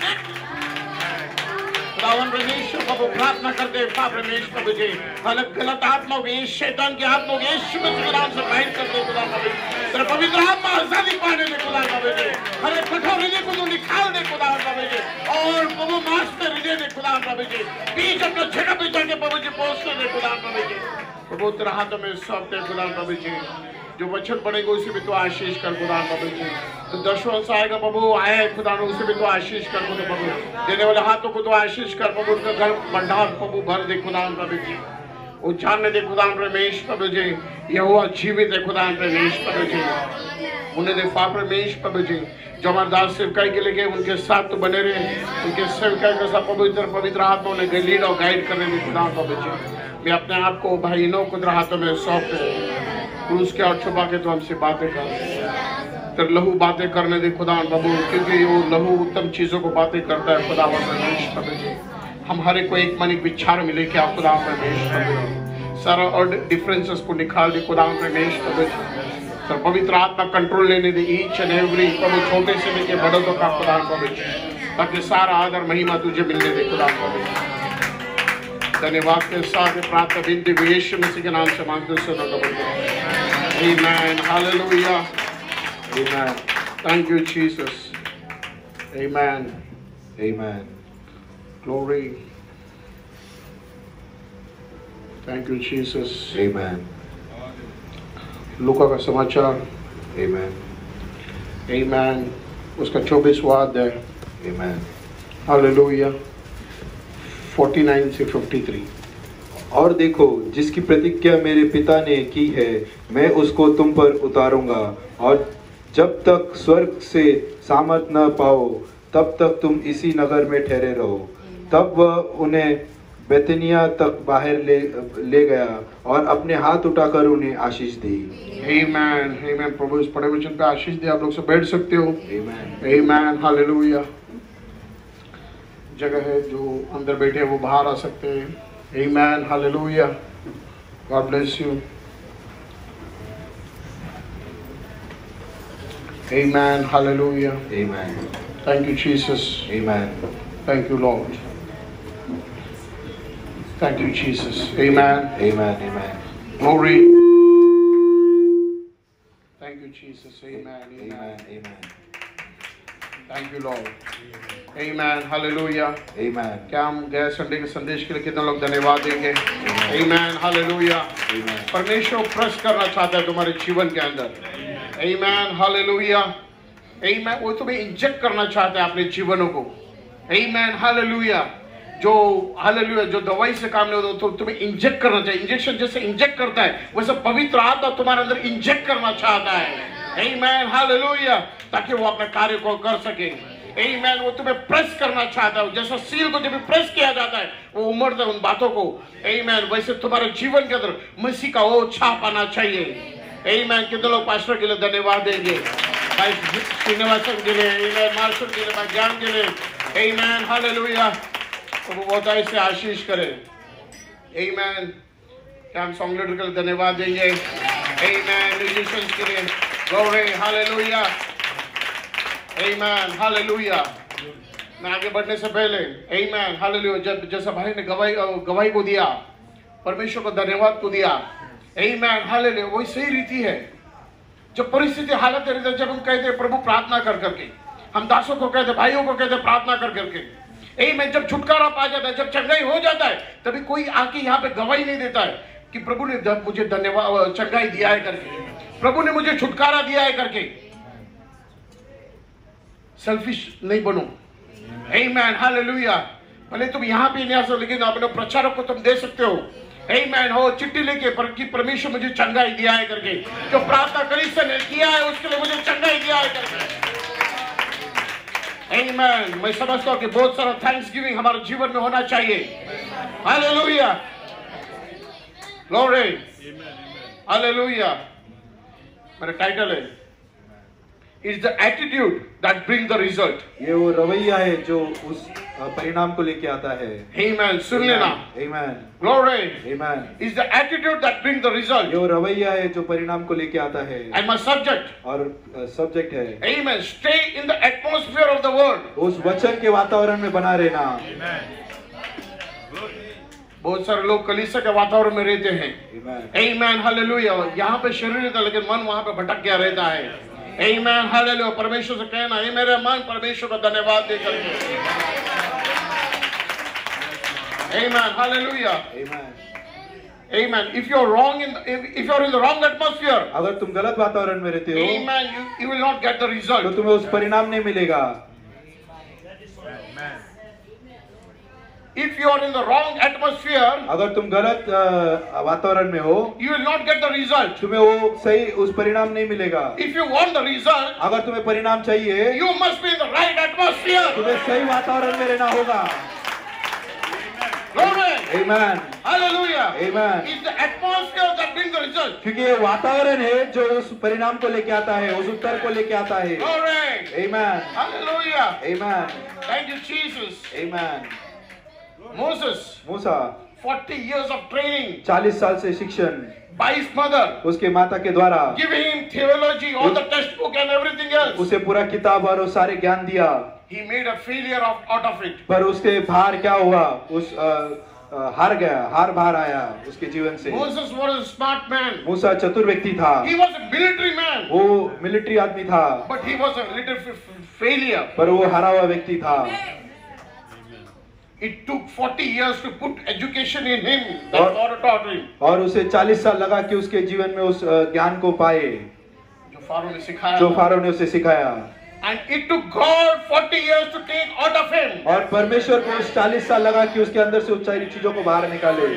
खुदावन परमेश्वर प्रभु प्रार्थना करते पाप परमेश्वर प्रभु जी गलत गलत के इस शैतान की आत्माओं के यीशु के नाम से बाहर करते हैं खुदा प्रभु तेरा पवित्र आत्मा आज़ादी पाने दे, खुदा प्रभु जी हर कठोर हृदय को तू निकाल दे, खुदा प्रभु जी और प्रभु, मास्टर हृदय दे, खुदा प्रभु जी बीच अपना जगह पे जाके प्रभु जी पहुँचने दे, खुदा प्रभु जी प्रभु, तेरा हाथों में सौंपते हैं खुदा प्रभु जी जो वचन पड़ेगा उसे भी तो आशीष कर, खुदा प्रभु जी तो वर्ष आएगा प्रभु है खुदा उसे भी तो आशीष कर खुदा प्रभु। देने वाले हाथों को तो आशीष कर प्रभु, उनका घर भंडार प्रभु, भर दे खुदा प्रभु। जी जानने दे खुदा रमेश प्रभु जी। यह हुआ जीवित है खुदा रमेश प्रभु जी। उन्हें दे पाप रमेश प्रभु जी। जो हमारे दास सेवकाई के लिए उनके साथ तो बने रहे। उनके सेवकाई के साथ पवित्र पवित्र हाथों ने लीड और गाइड करने में खुदा प्रभु जी। मैं अपने आप को भाई नो कुदर हाथों में सौंप क्रूस के और छुपा के तो हमसे बातें कर तेरे लहू बातें करने दे खुदा प्रभु क्योंकि वो लहू उत्तम चीज़ों को बातें करता है, खुदा परमेश जी। हम हर एक को एक मन, एक विचार मिले कि आप खुदा परमेश जी। सारा और डिफरेंसेस को निकाल दे, खुदा परमेश जी। सर पवित्र आत्मा कंट्रोल लेने दे ईच एंड एवरी प्रभु छोटे से लेके बड़ों तक का, खुदा प्रभु जी ताकि सारा आदर, महिमा तुझे मिलने दे, खुदा धन्यवाद के साथ प्रार्थना बिंदु यीशु मसीह के नाम से मांगते सुनो कबूल Amen. Hallelujah. Amen. Thank you, Jesus. Amen. Amen. Glory. Thank you, Jesus. Amen. लुका का समाचार Amen. Amen. उसका चौबीसवा अध्याय Amen. हालेलुया 49 से 53 और देखो जिसकी प्रतिज्ञा मेरे पिता ने की है मैं उसको तुम पर उतारूँगा और जब तक स्वर्ग से सामर्थ न पाओ तब तक तुम इसी नगर में ठहरे रहो तब वह उन्हें बेतनिया तक बाहर ले ले गया और अपने हाथ उठाकर उन्हें आशीष दी Amen. Amen. प्रभु इस वचन पे आशीष दे आप लोग सब बैठ सकते हो. Amen. Hallelujah. जगह है जो अंदर बैठे हैं वो बाहर आ सकते हैं Amen. Hallelujah. God bless you. Amen. Hallelujah. Amen. Thank you, Jesus. Amen. Thank you, Lord. Thank you, Jesus. Amen. Amen. Amen. Glory. Thank you, Jesus. Amen. Amen. Amen. Amen. Thank you Lord Amen. Hallelujah. Amen. क्या हम गए संडे के संदेश के लिए कितने लोग धन्यवाद देंगे Amen. Hallelujah. Amen. परमेश्वर प्रेस करना चाहता है तुम्हारे जीवन के अंदर Amen. Hallelujah. Amen. वो तुम्हें इंजेक्ट करना चाहता है अपने जीवनों को Amen. Hallelujah. जो हालेलुया जो दवाई से काम नहीं होता तो तुम्हें इंजेक्ट करना चाहिए इंजेक्शन जैसे इंजेक्ट करता है, वैसे पवित्र आत्मा तुम्हारे अंदर इंजेक्ट करना चाहता है Amen. Hallelujah. ताकि वो अपने कार्य को कर सके Amen. वो तुम्हें प्रेस करना चाहता है जैसा सील को जब प्रेस किया जाता है, वो उमड़ता है उन बातों को Amen. वैसे तुम्हारे जीवन के अंदर मसीह का वो छाप आना चाहिए Amen. कितने पास्टर के लिए धन्यवाद देंगे भाई श्रीनिवासन के लिए Amen. मार्शल के लिए भाई ज्ञान के लिए Amen. तो वो बहुत ऐसे आशीष करे Amen. क्या हम सॉन्ग लीडर के लिए धन्यवाद देंगे Amen. Musicians के लिए Glory. Hallelujah. Amen. Hallelujah. मैं आगे बढ़ने से पहले Amen. Hallelujah. जब जैसा भाई ने गवाही गवाही को दिया, परमेश्वर को धन्यवाद को दिया Amen. Hallelujah. वही सही रीति है जब परिस्थिति हालत है जब हम कहते प्रभु प्रार्थना कर करके हम दासों को कहते भाइयों को कहते प्रार्थना कर करके Amen. जब छुटकारा पा जाता है जब चंगाई हो जाता है तभी कोई आके यहाँ पे गवाही नहीं देता है कि प्रभु ने मुझे धन्यवाद चंगाई दिया है करके प्रभु ने मुझे छुटकारा दिया है करके सेल्फिश नहीं बनो Amen. Hallelujah. भले तुम यहाँ पे नहीं आ सकते लेकिन अपने प्रचारक को तुम दे सकते हो Amen. हो चिट्ठी लेके पर कि परमेश्वर मुझे चंगाई दिया है करके जो प्रार्थना कलीसिया ने किया है उसके लिए मुझे चंगाई दिया है करके Amen. मैं समझता हूँ कि बहुत सारा थैंक्स गिविंग हमारे जीवन में होना चाहिए Hallelujah. Glory. Hallelujah. मेरा टाइटल है it's the attitude that bring the result ये वो रवैया है जो उस परिणाम को लेके आता है Amen. सुन लेना Amen. Glory. Amen. is the attitude that brings the result. ये वो रवैया है जो परिणाम को लेके आता है And my subject, और सब्जेक्ट है amen, stay in the atmosphere of the word. उस वचन के वातावरण में बना रहना बहुत सारे लोग कलीसिया के वातावरण में रहते हैं Amen. Amen, यहाँ पे शरीर रहता है लेकिन मन वहाँ पे भटक गया रहता है Amen, hallelujah. परमेश्वर से कहना है मेरे मन परमेश्वर to धन्यवाद दे करके Amen, hallelujah. Amen. Amen. If you're wrong in the, if, if you're in the wrong atmosphere, अगर तुम गलत वातावरण में रहते हो Amen, you, you will not get the result. तो तुम्हें उस परिणाम नहीं मिलेगा If you are in the wrong atmosphere, अगर तुम गलत वातावरण में हो you will not get the result. तुम्हें वो सही उस परिणाम नहीं मिलेगा If you want the result, अगर तुम्हें परिणाम चाहिए you must be in the right atmosphere. तुम्हें सही वातावरण में रहना होगा. Amen. Hallelujah. Amen. It's the atmosphere that brings the result. क्योंकि ये वातावरण है जो उस परिणाम को लेके आता है उस उत्तर को लेके आता है Glory. Amen. Hallelujah. Amen. Thank you, Jesus. Amen. Moses. Musa. 40 years of training. 40 साल से शिक्षण. By his उसके माता के द्वारा. Giving him theology, all the textbook and उसे पूरा किताब और सारे ज्ञान दिया. He made a failure of out of it. पर उसके भार क्या हुआ? उस हार गया हार बाहर आया उसके जीवन से स्मार्ट मैन मूसा चतुर व्यक्ति था मिलिट्री मैन वो मिलिट्री आदमी था बट ही वॉज़ फेलियर पर वो हरा हुआ व्यक्ति था It took 40 years to put education in him. और- That God taught him. और उसे 40 साल लगा कि उसके जीवन में उस ज्ञान को पाए जो फारो ने सिखाया जो फारो ने उसे सिखाया And it took God 40 years to take out of him. और परमेश्वर को उस 40 साल लगा कि उसके अंदर से उस सारी चीज़ों को बाहर निकाले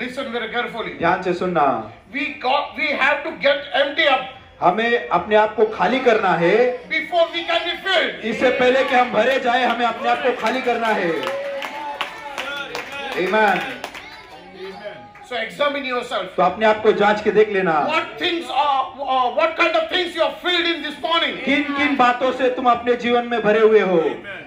Listen very carefully. ध्यान से सुनना We got, we have to get empty up हमें अपने आप को खाली करना है। Before we can be filled इससे पहले कि हम भरे जाए हमें अपने आप को खाली करना है। ईमान So examine yourself. तो अपने आप को जाँच के देख लेना। What things are, uh, what kind of things you are filled in this morning? किन किन बातों से तुम अपने जीवन में भरे हुए हो? Amen.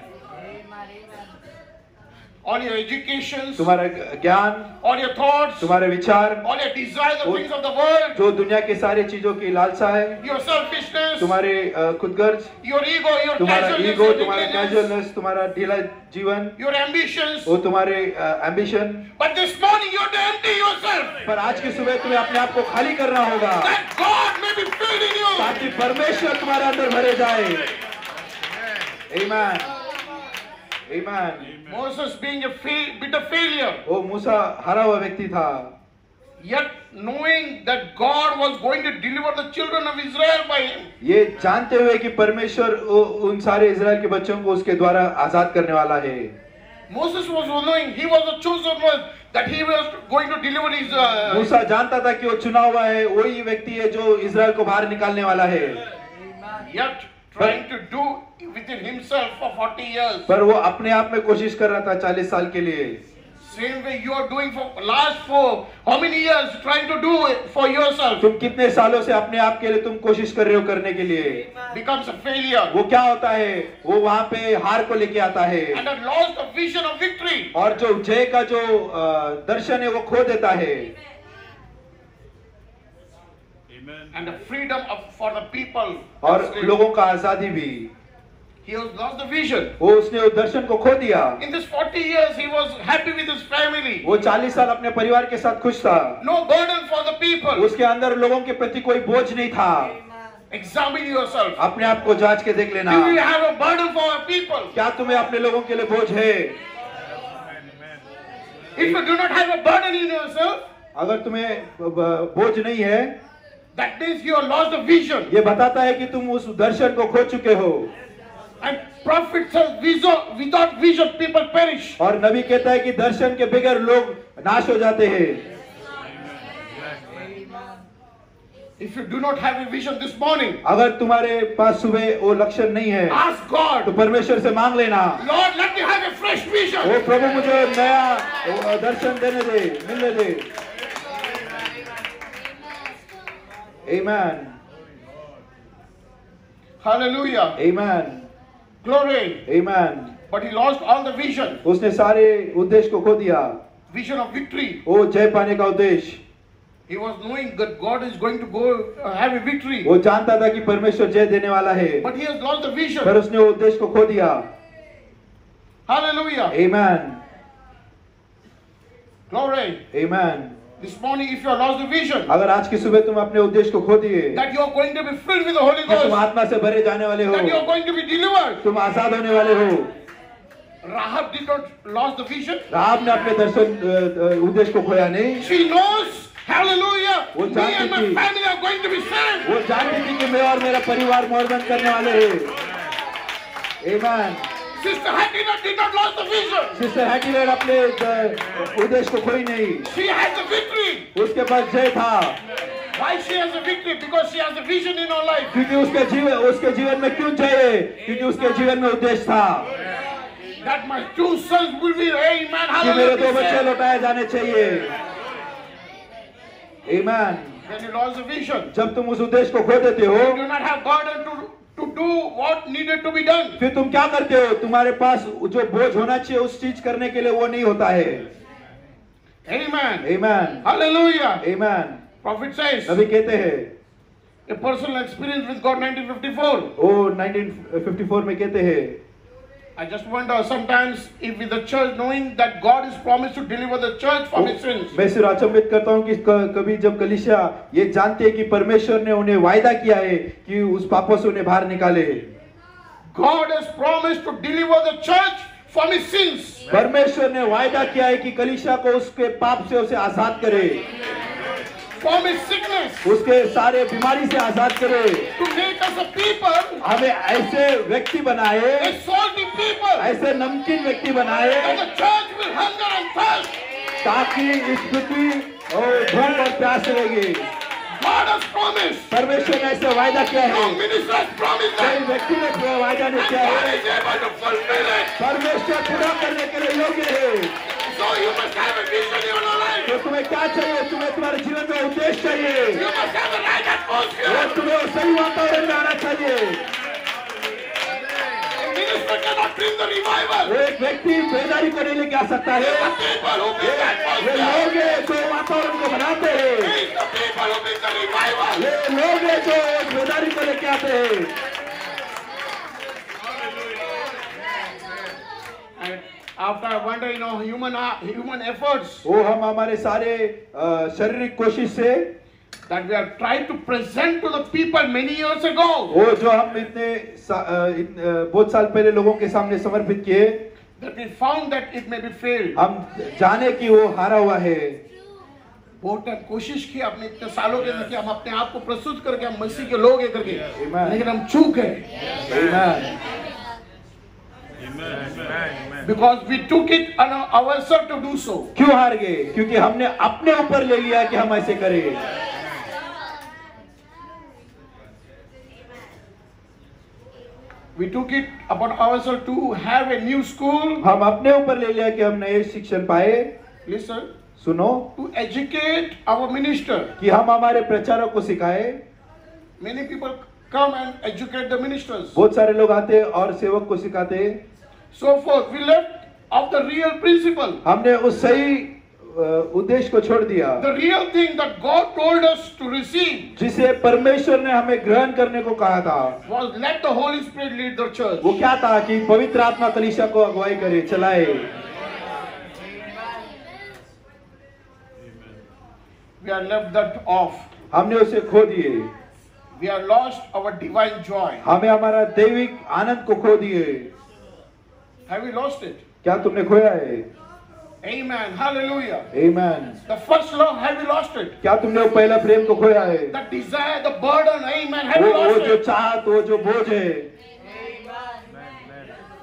All your educations, तुम्हारा ज्ञान all your thoughts, तुम्हारे विचार all your desire, the things of the जो दुनिया के सारे चीज़ों की लालसा है your selfishness, तुम्हारे खुदगर्ज your ego, your तुम्हारा ईगो तुम्हारा कैजुअलनेस तुम्हारा ढीला जीवन your ambitions, वो तुम्हारे ambition but this morning you to empty yourself पर आज की सुबह तुम्हें अपने आप को खाली करना होगा। गॉड ताकि परमेश्वर तुम्हारे अंदर भरे जाए। आमेन yeah. Amen. Moses being a bit of failure, वो मूसा हारा हुआ व्यक्ति था yet knowing that God was going to deliver the children of Israel by him. ये जानते हुए कि परमेश्वर उन सारे इज़राइल के बच्चों को उसके द्वारा आज़ाद करने वाला है Moses was knowing he was the chosen one that he was going to deliver his. Uh, मूसा जानता था कि वो चुना हुआ है वही व्यक्ति है जो इज़राइल को बाहर निकालने वाला है yet trying to do within himself for 40 years. पर वो अपने आप में कोशिश कर रहा था चालीस साल के लिए Same way you are doing for last for how many years trying to do it for yourself तुम कितने सालों से अपने आप के लिए तुम कोशिश कर रहे हो करने के लिए becomes a failure वो क्या होता है वो वहाँ पे हार को लेके आता है and have lost the vision of victory. और जो जय का जो अ, दर्शन है वो खो देता है And the freedom of, for the people. और लोगों का आज़ादी भी He has lost the vision. वो उसने उस दर्शन को खो दिया In this 40 years, he was happy with his family. वो चालीस साल अपने परिवार के साथ खुश था No burden for the people. उसके अंदर लोगों के प्रति कोई बोझ नहीं था Examine yourself. अपने आप को जाँच के देख लेना Do you have a burden for our people? क्या तुम्हें अपने लोगों के लिए बोझ है If you do not have a burden in yourself, अगर तुम्हें बोझ नहीं है that means you have lost the vision. ये बताता है कि तुम उस दर्शन को खो चुके हो And prophet says, "Viso- without vision, people perish. और नबी कहता है कि दर्शन के बगैर लोग नाश हो जाते हैं If you do not have a vision this morning, अगर तुम्हारे पास सुबह वो लक्षण नहीं है ask God, तो परमेश्वर से मांग लेना Lord, let me have a fresh vision. वो प्रभु मुझे नया दर्शन देने दे मिलने दे Amen. Hallelujah. Amen. Glory. Amen. But he lost all the vision. उसने सारे उद्देश्य को खो दिया Vision of victory. वो जय पाने का उद्देश्य He was knowing that God is going to go uh, have a victory. वो जानता था कि परमेश्वर जय देने वाला है But he has lost the vision. पर उसने वो उद्देश्य को खो दिया Hallelujah. Amen. Glory. Amen. This morning, if you have lost the vision, अगर आज की सुबह तुम अपने उद्देश्य को खो दिए that you are going to be filled with the Holy कि तुम Ghost, आत्मा से भरे जाने वाले हो that you are going to be delivered. तुम आज़ाद होने वाले हो Rahab did not lost the vision. राहब ने अपने दर्शन अ, अ, उद्देश्य को खोया नहीं She knows, hallelujah, वो me जानती and my थी। family are going to be saved. वो जानती थी कि मैं और मेरा परिवार मोरबंद करने वाले हैं Amen. Sister Hatina did not lost the vision. Sister हैटिलर अपने उद्देश्य को खोई नहीं She had the victory. उसके पास जय था Why she has a victory? Because she has a vision in her life. क्योंकि उसके जीवन उसके जीवन में क्यों जय है क्योंकि उसके जीवन में उद्देश्य था That my two sons will be, amen, कि मेरे दो बच्चे लौटाए जाने चाहिए Amen. When you lost the vision, जब तुम उस उद्देश्य को खो देते हो you do not have burden to, to do what needed to be done. फिर तुम क्या करते हो तुम्हारे पास जो बोझ होना चाहिए उस चीज़ करने के लिए वो नहीं होता है Amen. Amen. Hallelujah. Amen. Prophet says, अभी कहते हैं a personal experience with God 1954. oh 1954 में कहते हैं I just wonder sometimes if with the church knowing that God is promised to deliver the church from its sins. मैं सिर्फ़ अचंभित करता हूँ कि कभी जब कलिसिया ये जानते हैं कि परमेश्वर ने उन्हें वायदा किया है कि उस पापों से उन्हें बाहर निकाले God has promised to deliver the church from its sins. परमेश्वर ने वायदा किया है कि कलिसिया को उसके पाप से उसे आज़ाद करे उसके सारे बीमारी से आज़ाद करे। हमें ऐसे व्यक्ति बनाए। ऐसे नमकीन व्यक्ति बनाए। ताकि स्मृति और धन और प्यास रहेगी। परमेश्वर ने ऐसे वायदा किया है। कई व्यक्ति ने वायदा नहीं किया है। परमेश्वर पूरा करने के लिए योग्य है। तो तुम्हें क्या चाहिए तुम्हें तुम्हारे जीवन में उद्देश्य चाहिए और. तुम्हें वो सही वातावरण में आना चाहिए एक व्यक्ति बेदारी को नहीं लेके आ सकता है ये. लोग हैं जो वातावरण को बनाते हैं. ये लोग हैं जो बेदारी को लेके आते हैं after day, you know, human human efforts वो हम हमारे सारे शारीरिक कोशिश से that we are trying to present to the people many years ago. वो जो हम इतने बहुत साल पहले लोगों के सामने समर्पित किए That we found that it may be failed. हम जाने की वो हारा हुआ है बहुत टाइम कोशिश की अपने इतने सालों के अंदर हम अपने आप को प्रस्तुत करके हम मसीह के लोग हैं करके लेकिन हम चूक Amen. Because we took it on ourselves to do so क्यों हार गए क्योंकि हमने अपने ऊपर ले लिया कि हम ऐसे करें। Ourselves टू न्यू स्कूल हम अपने ऊपर ले लिया कि हम नए शिक्षण पाए। लिसन सुनो। टू एजुकेट आवर मिनिस्टर कि हम हमारे प्रचारक को सिखाए। Many people and educate the ministers बहुत सारे लोग आते और सेवक को सिखाते so forth we left off the real principle हमने उस सही अ, उद्देश्य को छोड़ दिया। The real thing that God told us to receive जिसे परमेश्वर ने हमें ग्रहण करने को कहा था। was let the holy spirit lead the church. वो क्या था कि पवित्र आत्मा कलिशा को अगुवाई करे चलाए। We are left that off. हमने उसे खो दिए। We are lost our divine joy हमें हमारा दैविक आनंद को खो दिए have we lost it क्या तुमने खोया है amen hallelujah Amen. the first love have we lost it क्या तुमने वो पहला प्रेम को खोया है the desire the burden amen have वो we वो जो चाहत वो जो बोझ है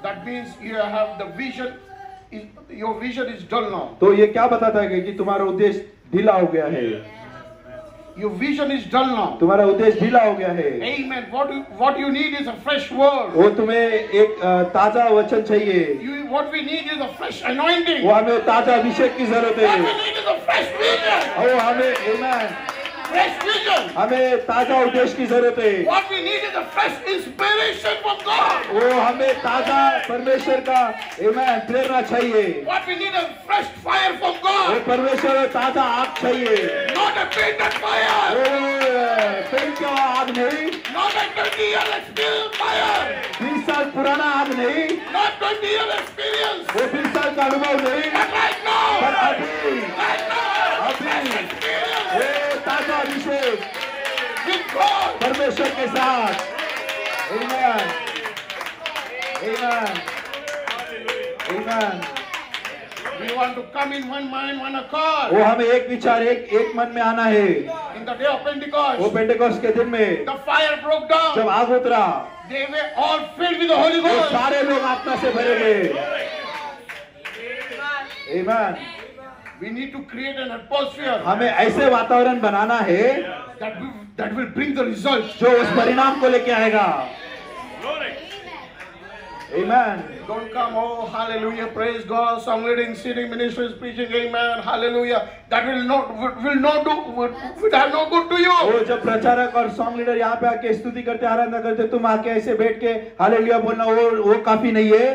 that means you have the vision your vision is dull now तो ये क्या बताता है कि तुम्हारा उद्देश्य ढीला हो गया है your vision is dull now तुम्हारा उद्देश्य ढीला हो गया है amen what you, what you need is a fresh word वो तुम्हें एक ताज़ा वचन चाहिए you what we need is a fresh anointing वो हमें ताज़ा अभिषेक की ज़रूरत है what we need is a fresh vision वो हमें Amen. हमें ताज़ा उद्देश्य की ज़रूरत है what we need is a fresh inspiration from God वो हमें ताज़ा परमेश्वर का Amen, प्रेरणा चाहिए what we need is fresh fire from God. वो परमेश्वर ताज़ा आग चाहिए not a painted fire वो प्रेम का आग नहीं not a 20 year experience fire बीस साल पुराना आग नहीं not 20 year experience वो बीस साल का अनुभव नहीं but right पर now अभी right now अभी परमेश्वर के साथ Amen. Amen. Amen. we want to come in one mind one accord वो हमें एक विचार एक एक मन में आना है in the day of Pentecost, वो पेंटेकोस्ट के दिन में the fire broke down. जब आग उतरा they were all filled with the Holy Ghost सारे लोग आत्मा से भरे गए Amen. we need to create an atmosphere हमें ऐसे वातावरण बनाना है that that will bring the results जो उस परिणाम को लेके आएगा Amen. Don't come, oh hallelujah, praise God, song leading, singing, ministries, preaching, amen, hallelujah. That will not will, not do will, have no good to you. वो जब प्रचारक और सॉन्ग लीडर यहाँ पे आके स्तुति करते आराधना करते तुम आके ऐसे बैठ के हालेलुया बोलना वो वो काफ़ी नहीं है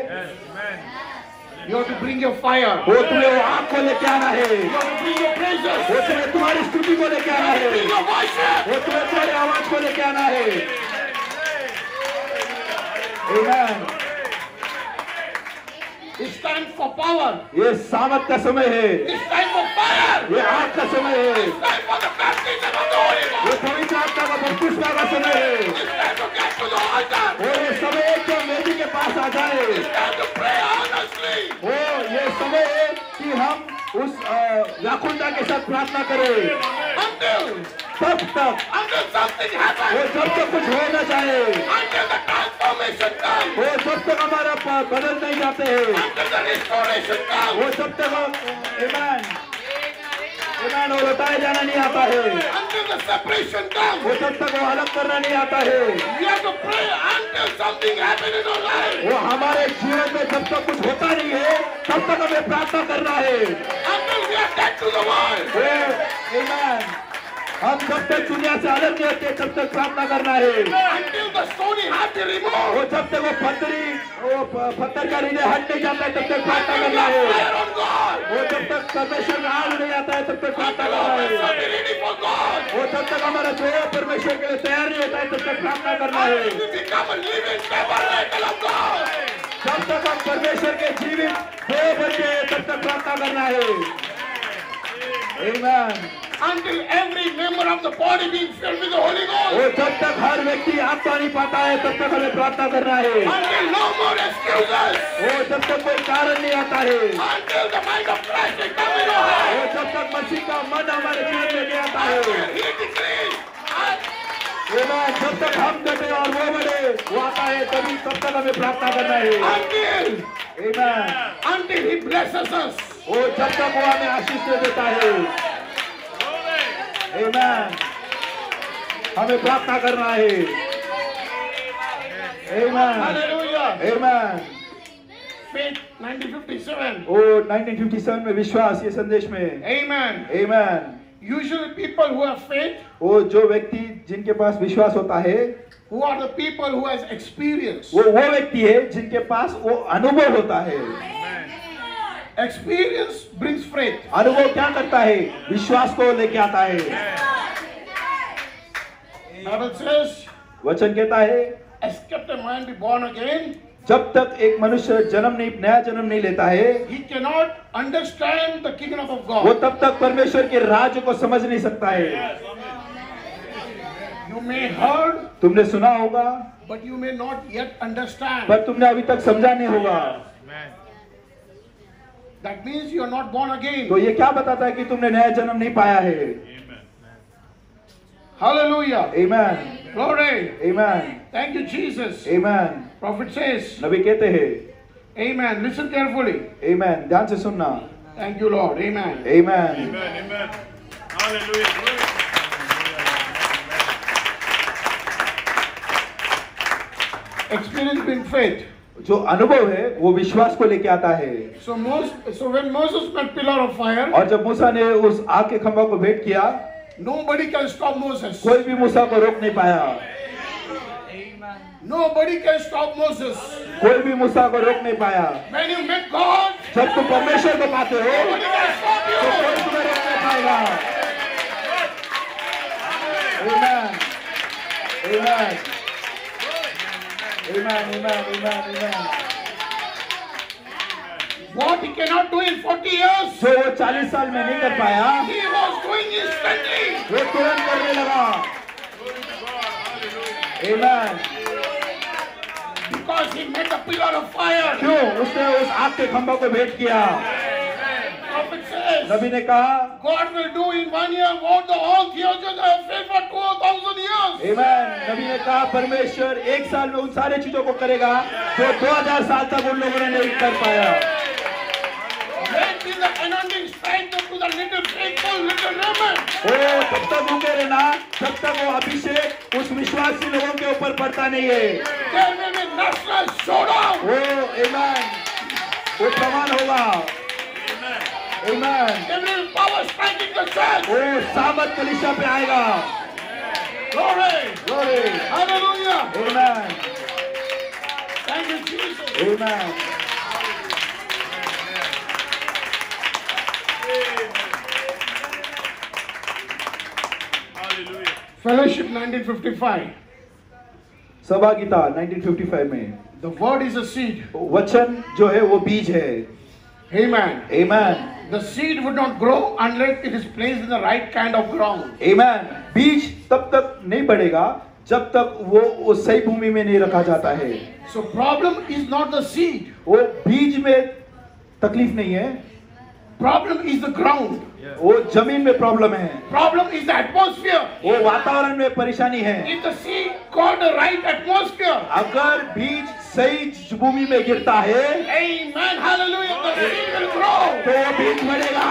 You have to bring your fire. वो तुम्हें वो आग को लेके आना है You have to bring your praises. वो तुम्हें तुम्हारी स्तुति को लेके आना है Bring your worship. वो तुम्हें तुम्हारी आवाज को लेके आना है Amen. इस टाइम फॉर पावर ये सावत का समय है। इस टाइम फॉर पावर ये आज का समय है। इस टाइम फॉर द फैमिली जब तो का समय है। इस ये समय है कि मेडी के पास आ जाए। ओ ये समय है कि हम उस व्याकुंठा के साथ प्रार्थना करें। तब तब सब तो कुछ होना चाहे वो सब तक हमारा बदल नहीं जाते हैं। वो सब तक ईमान ईमान वो लौटाया जाना नहीं आता है। वो सब तक वो अलग करना नहीं आता है। वो हमारे जीवन में जब तक कुछ होता नहीं है तब तक हमें प्रार्थना करना है। हम जब तक दुनिया से अलग नहीं होते तब तक प्रार्थना करना है. वो जब तक वो पत्थरी वो पत्थर का हृदय हट नहीं जाता है तब तक प्रार्थना करना है. वो जब तक परमेश्वर का आग नहीं आता है तब तक प्रार्थना करना है. वो जब तक हमारा जो परमेश्वर के लिए तैयार नहीं होता है तब तक प्रार्थना करना है. जब तक हम परमेश्वर के जीवित दो बचे तब तक प्रार्थना करना है Amen. Until every member of the body being filled with the Holy Ghost. वो जब तक हर व्यक्ति आत्मा नहीं पाता है तब तक हमें प्रार्थना करना है Until no more excuses. वो जब तक कोई कारण नहीं आता है Until the mind of Christ is our heart. वो जब तक मसीह का मन हमारे जीवन में नहीं आता है Until He decrees. जब तक हम घटे और वो बढ़े वो आता है तभी तब तक हमें प्रार्थना करना है Until. Amen. Until He blesses us. वो जब तक वो हमें आशीष देता है Amen. हमें प्रार्थना करना है Amen. Hallelujah. Amen. Faith 1957. वो 1957 में विश्वास ये संदेश में Amen. Amen. Usually people who have faith, वो जो व्यक्ति जिनके पास विश्वास होता है who are the people who has experience. वो वो व्यक्ति है जिनके पास वो अनुभव होता है एक्सपीरियंस ब्रिंग्स फ्रेथ अनुभव क्या करता है? विश्वास को लेके आता है। वचन कहता है except mind be born again जब तक एक मनुष्य जन्म नहीं नया जन्म नहीं लेता है he can not understand the kingdom of God वो तब तक परमेश्वर के राज्य को समझ नहीं सकता है। यू मे हर्ड तुमने सुना होगा but you may not yet understand पर तुमने अभी तक समझा नहीं होगा. That means you are not born again. तो ये क्या बताता है कि तुमने नया जन्म नहीं पाया है Hallelujah. Amen. Glory. Amen. Thank you, Jesus. Amen. Prophet says, नबी कहते हैं Amen. Listen carefully. Amen. ध्यान से सुनना Thank you, Lord. Amen. Amen. Amen. Amen. Hallelujah. Experience brings faith. जो अनुभव है वो विश्वास को लेके आता है So, most, so when Moses met pillar of fire, और जब मूसा ने उस आग के खंभा को भेंट किया nobody can stop Moses. कोई भी मूसा को रोक नहीं पाया Nobody can stop Moses. कोई भी मूसा को रोक नहीं पाया When you met God, जब तुम परमेश्वर को पाते हो तो कोई तुम्हें रोक नहीं पाएगा Amen. Amen. Amen. Amen. Amen. Amen. What he cannot do in 40 years, जो वो चालीस साल में नहीं कर पाया he was doing instantly. वो तुरंत करने लगा Amen. Because he met the pillar of fire. क्यों उसने उस आग के खंभा को भेंट किया नबी ने कहा God will do in one year what the नबी ने कहा परमेश्वर एक साल में उन सारे चीज़ों को करेगा जो 2000 साल तक उन लोगों ने नहीं कर पाया। जब तक उनके रहना तब तक वो अभिषेक उस विश्वासी लोगों के ऊपर पड़ता नहीं है। There may वो प्रमाण होगा। Amen. There will be power striking the church. वो सामत कलिशा पे आएगा Glory. Glory. Hallelujah. Amen. Thank you, Jesus. Amen. Hallelujah. Fellowship 1955. सहभागिता 1955 में The word is a seed. वचन जो है वो बीज है Amen. Amen. The seed would not grow unless it is placed in the right kind of ground. Amen. बीज तब तक नहीं बढ़ेगा जब तक वो उस सही भूमि में नहीं रखा जाता है So problem is not the seed. वो बीज में तकलीफ़ नहीं है Problem is the ground. वो ज़मीन में प्रॉब्लम है। प्रॉब्लम इज़ एटमोस्फियर वो वातावरण में परेशानी है। If the see called right atmosphere अगर बीज सही भूमि में गिरता है Amen, hallelujah, the seed will grow. तो बीज बढ़ेगा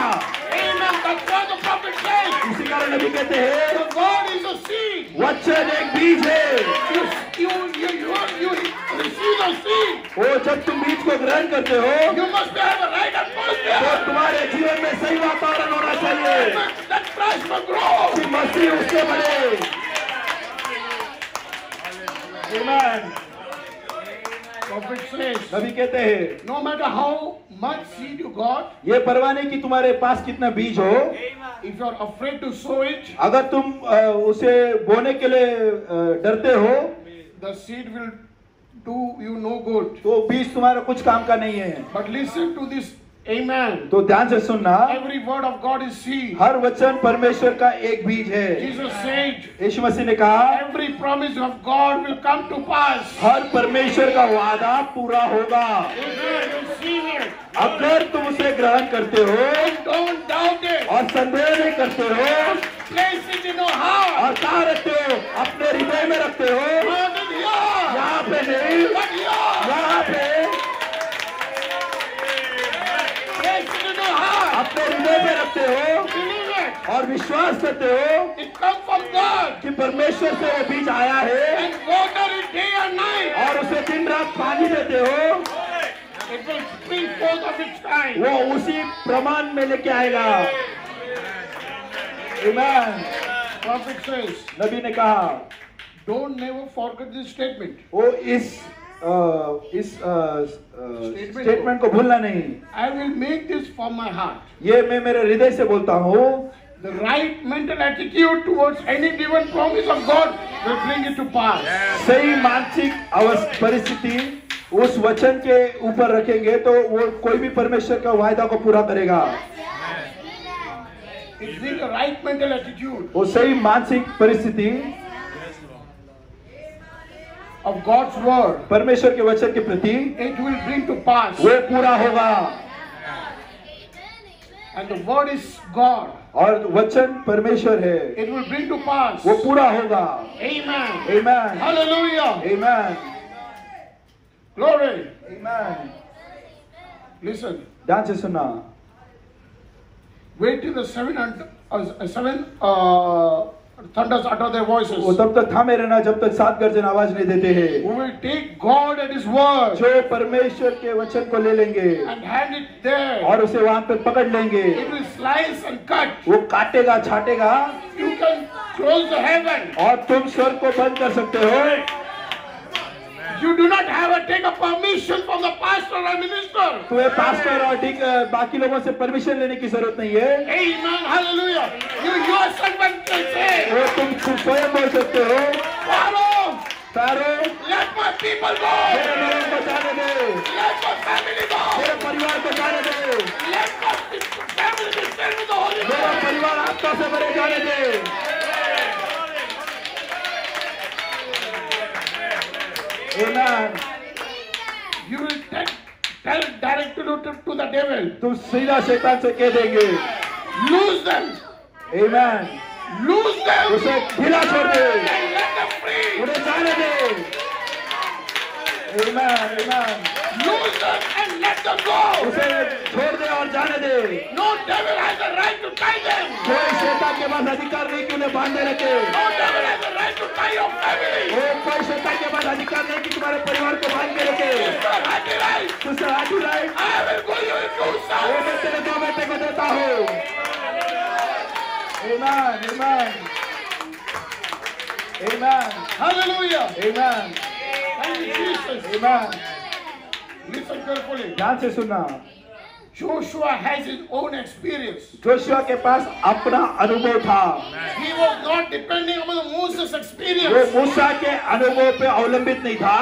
इसी कारण अभी कहते हैं वचन एक बीज है। वो जब तुम बीज को ग्रहण करते हो तो तुम्हारे जीवन में सही वातावरण होना चाहिए बने कभी कहते हैं no matter how much seed you got ये परवाह नहीं कि तुम्हारे पास कितना बीज हो if you are afraid to sow it अगर तुम उसे बोने के लिए डरते हो the seed will do you no good तो बीज तुम्हारा कुछ काम का नहीं है। But listen to this Amen. तो ध्यान से सुनना Every word of God is seed. हर वचन परमेश्वर का एक बीज है यीशु मसीह ने कहा Every promise of God will come to pass. हर परमेश्वर का वादा पूरा होगा अगर तुम उसे ग्रहण करते हो don't doubt it. और संदेह नहीं करते हो it in your heart. और कहा रखते हो अपने हृदय में रखते हो यहाँ पे नहीं यहाँ पे अपने हृदय में रखते हो और विश्वास करते हो कि परमेश्वर से वो बीज आया है और उसे दिन रात पानी देते हो। वो उसी प्रमाण में लेके आएगा। नबी ने कहा don't never forget this statement वो इस इस स्टेटमेंट को भूलना नहीं I will make this from my heart. ये मैं मेरे हृदय से बोलता हूँ The right mental attitude towards any given promise of God will bring it to pass. सही मानसिक अवस्थ परिस्थिति उस वचन के ऊपर रखेंगे तो वो कोई भी परमेश्वर का वायदा को पूरा करेगा It brings the right mental attitude वो सही मानसिक परिस्थिति of God's word. परमेश्वर के वचन के प्रति It will bring to pass. वो पूरा होगा And the word is God. और वचन परमेश्वर है It will bring to pass. वो पूरा होगा Amen. Amen. Hallelujah. Amen. Glory. Amen. Listen. ध्यान से सुनना Wait till the seven and uh, seven uh, thunders utter their voices. वो तब तक थामे रहना जब तक सात गर्जन आवाज़ नहीं देते हैं We will take God at His word जो परमेश्वर के वचन को ले लेंगे and hand it there. और उसे वहाँ पर पकड़ लेंगे It will slice and cut. वो काटेगा छाटेगा You can close the heaven. और तुम स्वर को बंद कर सकते हो You do not have to take a permission from the pastor or minister. तुम्हें पास्टर और ठीक अ, बाकी लोगों से परमिशन लेने की ज़रूरत नहीं है Amen. Hallelujah. You yourself can say, वो तुम स्वयं बोल सकते हो Pharaoh, taro let my people go. मेरे लोगों को जाने दो Let my family go. मेरे परिवार को जाने दो Let my family be filled with the Holy मेरा Ghost. परिवार आत्मा से भरे जाने दे Amen. You will tell, tell directly to, to the devil, तुम सीधा शैतान से कह देंगे lose them, Amen. lose them, उसे ढीला छोड़ दे and let them free. उन्हें जाने दे Amen. Amen. Lose them and let them go. उसे छोड़ दे और जाने दे No devil has the right to tie them. कोई शैतान के पास अधिकार नहीं कि उन्हें बांधे रखे No devil has the right to tie your family. वो कोई शैतान के पास अधिकार नहीं कि तुम्हारे परिवार को बांध के रखे Mr. Happy Life, तुझसे हाथ उठाए I will go you into वो south. मैं तेरे दो बेटे को देता हूँ Amen. Amen. Amen. Hallelujah. Amen. Thank you, Jesus. Amen. Listen carefully. ध्यान से सुनना Joshua has his own experience. Joshua के पास अपना अनुभव था He was not depending on Moses' वो experience. मूसा के अनुभव पे अवलंबित नहीं था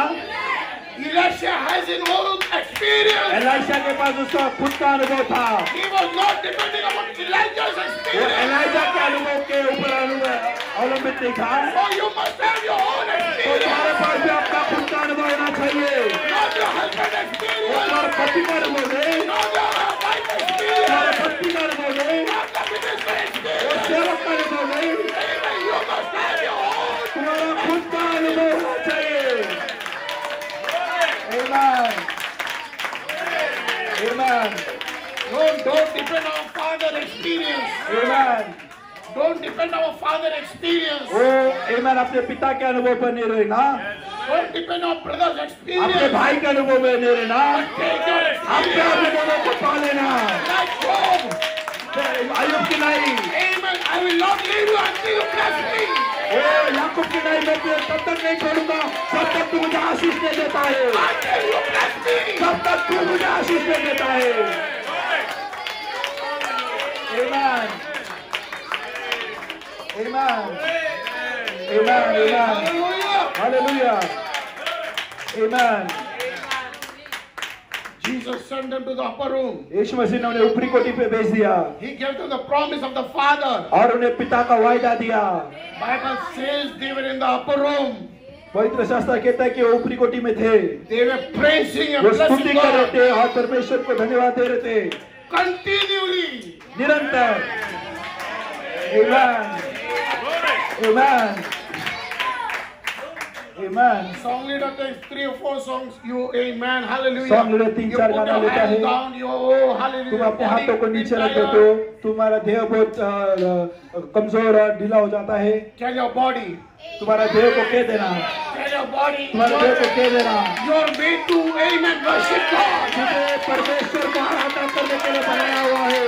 Elisha has his own experience. Elisha के पास उसका खुद का अनुभव था He was not depending on Elijah's वो experience. एलाइजा के अनुभव के ऊपर अनुभव अवलंबित नहीं था So you must have your own तो experience. तुम्हारे पास भी अपना खुद का अनुभव होना चाहिए Not your husband's वो experience. तुम्हारे पति का अनुभव नहीं Not your wife's तुम्हारे experience. पत्नी का अनुभव नहीं Not the minister's Amen. Amen. Don't, don't depend on father experience. Amen. Don't depend on father experience. वो amen अपने पिता के अनुभव पर नहीं रहना Don't depend on brother's अपने experience. भाई के अनुभव में नहीं रहना Take your अपने experience. अनुभवों को पा लेना Like Job. आयुब की नहीं Amen. I will not leave you until you bless me. ओ याकूब की नहीं मैं तुझे तब तक नहीं छोड़ूंगा जब तक तू मुझे आशीष दे देता है Until you bless me. जब तक तू मुझे आशीष दे देता है Amen. Amen. Amen. Amen. Hallelujah. Hallelujah. Amen. Jesus sent them to the upper room. यीशु मसीह ने उन्हें ऊपरी कोठी पे भेज दिया He gave them the promise of the Father. और उन्हें पिता का वायदा दिया Bible says they were in the upper room. पवित्र शास्त्र कहता है कि वो ऊपरी कोठी में थे They were praising and वो स्तुति blessing कर रहे God थे और परमेश्वर को धन्यवाद दे रहे थे continually. निरंतर Amen. Amen. Amen. Song leader takes three or four songs. You, amen, hallelujah. Song leader तीन you चार put गाना your लेता है। down. You, oh, hallelujah. तुम अपने हाथों को नीचे रख देते हो तुम्हारा देह बहुत अ, अ, कमज़ोर और ढीला हो जाता है Tell your body. तुम्हारा देह को कह देना Tell your body. तुम्हारे देह को कह देना You're made to, amen, worship God. तुझे परमेश्वर को आराधना करने के लिए बनाया हुआ है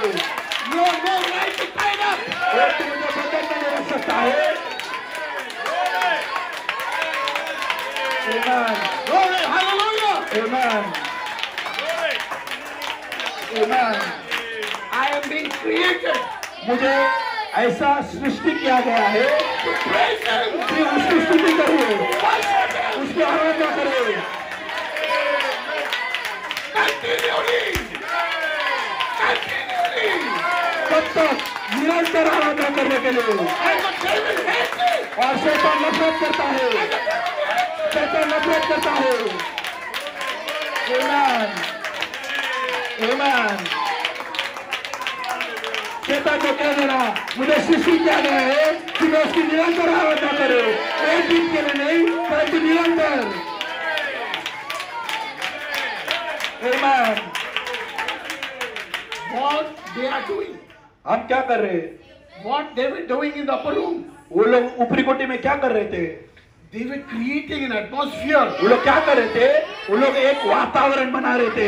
You have no right to tie up. तू मुझे में रख सकता है Amen. Glory, hallelujah. Amen. Glory. Amen. I am being created. मुझे ऐसा सृष्टि किया गया है कि उसकी स्तुति करिए उसकी आराधना करिए तब तक निरंतर आराधना करने के लिए और शैतान नफरत करता है शैतान नफरत करता है. Amen. शैतान को कह देना मुझे सृष्टि किया गया है कि मैं उसकी निरंतर आराधना करूँ एक दिन के लिए नहीं परंतु निरंतर Amen. What they are doing. हम क्या कर रहे हैं What they were doing in the upper room. वो लोग ऊपरी कोठी में क्या कर रहे थे They were creating an atmosphere वो लोग क्या कर रहे थे वो लोग एक वातावरण बना रहे थे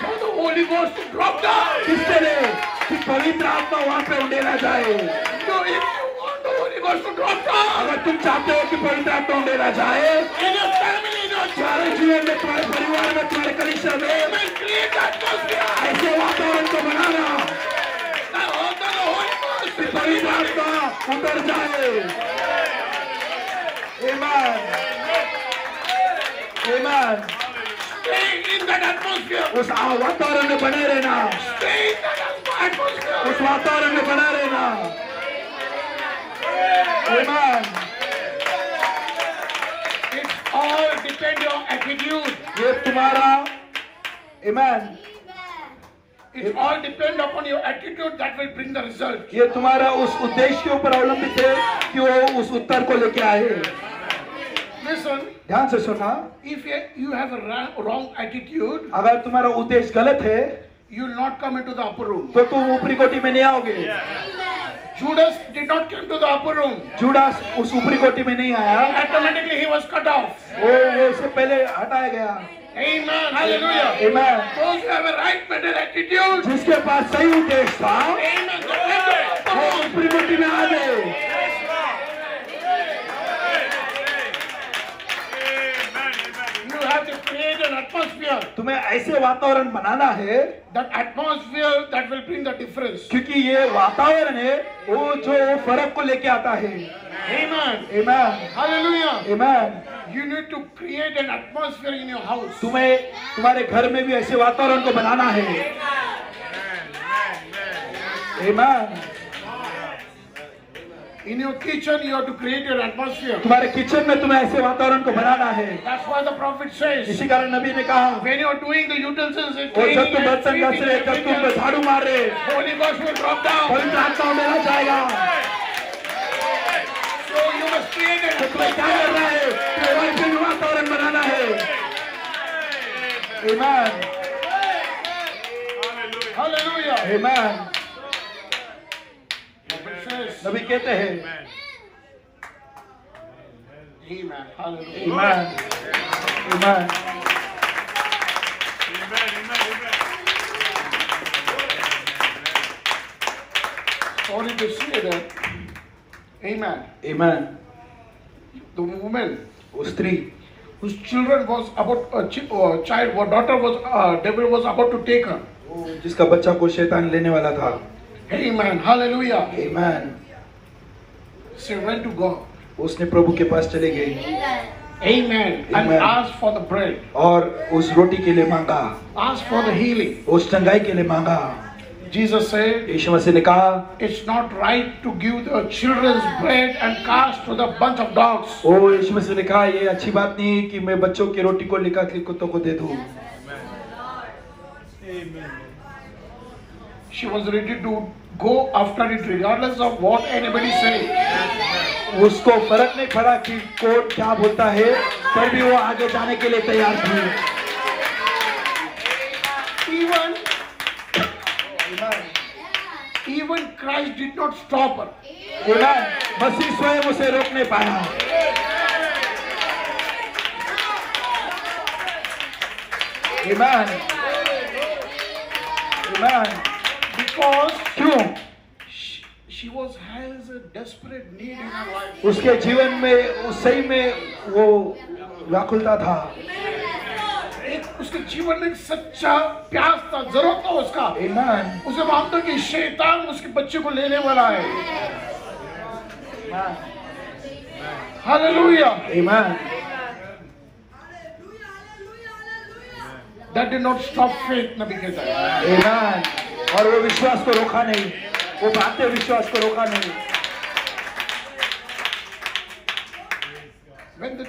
for the Holy Ghost to drop down. किसके लिए कि पवित्र आत्मा वहाँ पे उड़ेला जाए So if you want the Holy Ghost to drop down अगर तुम चाहते हो कि पवित्र आत्मा उड़ेला जाए in your family, in your तुम्हारे जीवन में तुम्हारे परिवार में तुम्हारे कलिशा में create atmosphere. ऐसे वातावरण को बनाना of the Holy Ghost पवित्र आत्मा उतर जाए Amen. Amen. stay in that atmosphere. उस आ- वातावरण में बने रहना Stay in that atmosphere. उस वातावरण में बना रहना Amen. It's all depend your attitude. ये तुम्हारा Amen. It all depend upon your attitude that will bring the result. ये तुम्हारा उस उद्देश्य के ऊपर अवलंबित है कि वो उस उत्तर को लेके आए Listen, ध्यान से सुना if you, have a wrong attitude, अगर तुम्हारा उद्देश्य गलत है you will not come into the upper room. तो तुम ऊपरी कोठी में नहीं आओगे Judas did not come to the upper room. Judas उस ऊपरी कोठी में नहीं आया Automatically he was cut off. वो वो उससे पहले हटाया गया Amen. Hallelujah. Amen. Those who have a right mental attitude. जिसके पास सही उद्देश्य था Amen. वो कोठी में आ गए You have to create an atmosphere. तुम्हें ऐसे वातावरण बनाना है That atmosphere that will bring the difference. क्योंकि ये वातावरण है वो जो फ़र्क को लेके आता है Amen. Amen. Hallelujah. Amen. You need to create an atmosphere in your house. तुम्हें तुम्हारे घर में भी ऐसे वातावरण को बनाना है Amen. In your kitchen, you have to create an atmosphere. तुम्हारे किचन में तुम्हें ऐसे वातावरण को बनाना है That's why the prophet says, इसी कारण नबी ने कहा when you are doing the utensils and और जब तुम बर्तन घस रहे जब तुम झाड़ू मार रहे Holy Ghost will drop down. पवित्र आत्मा मेरा जाएगा So you must create an तो तुम्हें क्या करना है तुम्हें भी वातावरण बनाना है Amen. Hallelujah. Amen. नबी कहते हैं Amen. Hallelujah. Amen. Amen. Sorry to say that. Amen. Amen. The woman वो स्त्री whose children was about a chi- uh, child, or daughter was uh, devil was about to take her. जिसका बच्चा को शैतान लेने वाला था Amen. Hallelujah. Amen. She went to God. उसने प्रभु के पास चली गई Amen. And Amen. asked for the bread. और उस रोटी के लिए मांगा Asked for the healing. उस चंगाई के लिए मांगा Jesus said, यीशु मसीह ने कहा It's not right to give the children's bread and cast to the bunch of dogs. ओ यीशु मसीह ने कहा ये अच्छी बात नहीं है कि मैं बच्चों की रोटी को निकाल के कुत्तों को दे दूँ She was ready to go after it regardless of what anybody से उसको फ़र्क नहीं पड़ा कि कोर्ट क्या बोलता है पर भी वो आगे जाने के लिए तैयार थी even even Christ did not stop her बस मसीह स्वयं उसे रोक नहीं पाया Amen. Amen. Because क्यों. उसके जीवन में उस सही में वो व्याकुलता था एक उसके जीवन में सच्चा प्यास था ज़रूरत था उसका Amen. उसे मानता कि शैतान उसके बच्चे को लेने वाला है hallelujah Amen. That did not stop faith, नबी है Amen. और वो विश्वास को रोका नहीं वो भागते विश्वास को रोका नहीं When the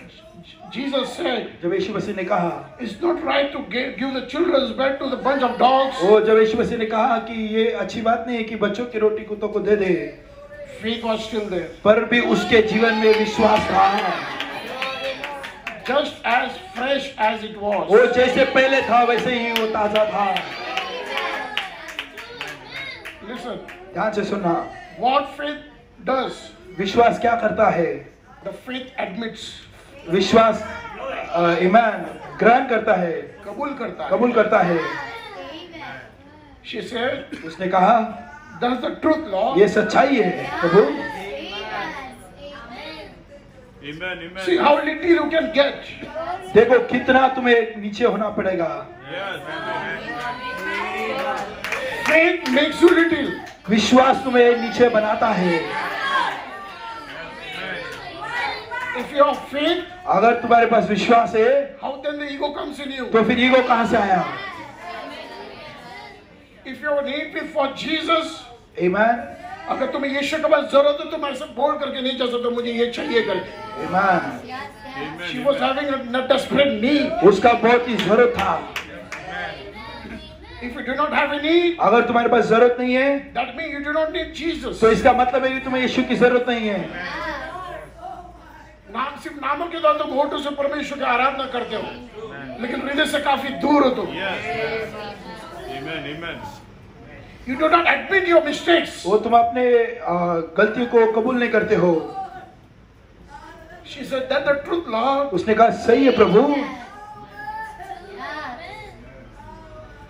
Jesus said, जब यीशु मसीह ने कहा it's not right to give, give the children's bread to the bunch of dogs, वो जब यीशु मसीह ने कहा कि ये अच्छी बात नहीं है कि बच्चों की रोटी कुत्तों को दे दे faith was still there. पर भी उसके जीवन में विश्वास था Just as fresh as it was. वो जैसे पहले था वैसे ही वो ताज़ा था Listen, ध्यान से सुनना what faith does, विश्वास क्या करता है the faith admits, विश्वास ईमान ग्रहण करता है कबूल करता है. कबूल करता है She said, उसने कहा that's the truth, Lord. ये सच्चाई है प्रभु Amen, amen. See how little you can get. देखो कितना तुम्हें नीचे होना पड़ेगा Faith makes you little. विश्वास तुम्हें नीचे बनाता है If you have faith, अगर तुम्हारे पास विश्वास है how then the ego comes in you? तो फिर ईगो कहाँ से आया If you have need for Jesus, ईमान अगर तुम्हें यीशु के पास ज़रूरत है तुम ऐसे बोल करके नहीं जा सकते मुझे ये चाहिए करके ईमान She was having a, a desperate need. उसका बहुत ही ज़रूरत था। If you do not have a need, अगर तुम्हारे पास ज़रूरत नहीं है that means you do not need Jesus. तो इसका मतलब है कि तुम्हें यीशु की ज़रूरत नहीं है। नाम सिर्फ़ नामों के द्वारा तुम होठों से परमेश्वर की आराधना करते हो। लेकिन हृदय से काफ़ी दूर हो तुम। Amen, amen. You do not admit your mistakes वो तुम अपने आ, गलतियों को कबूल नहीं करते हो। She said that the truth lord उसने कहा सही है प्रभु।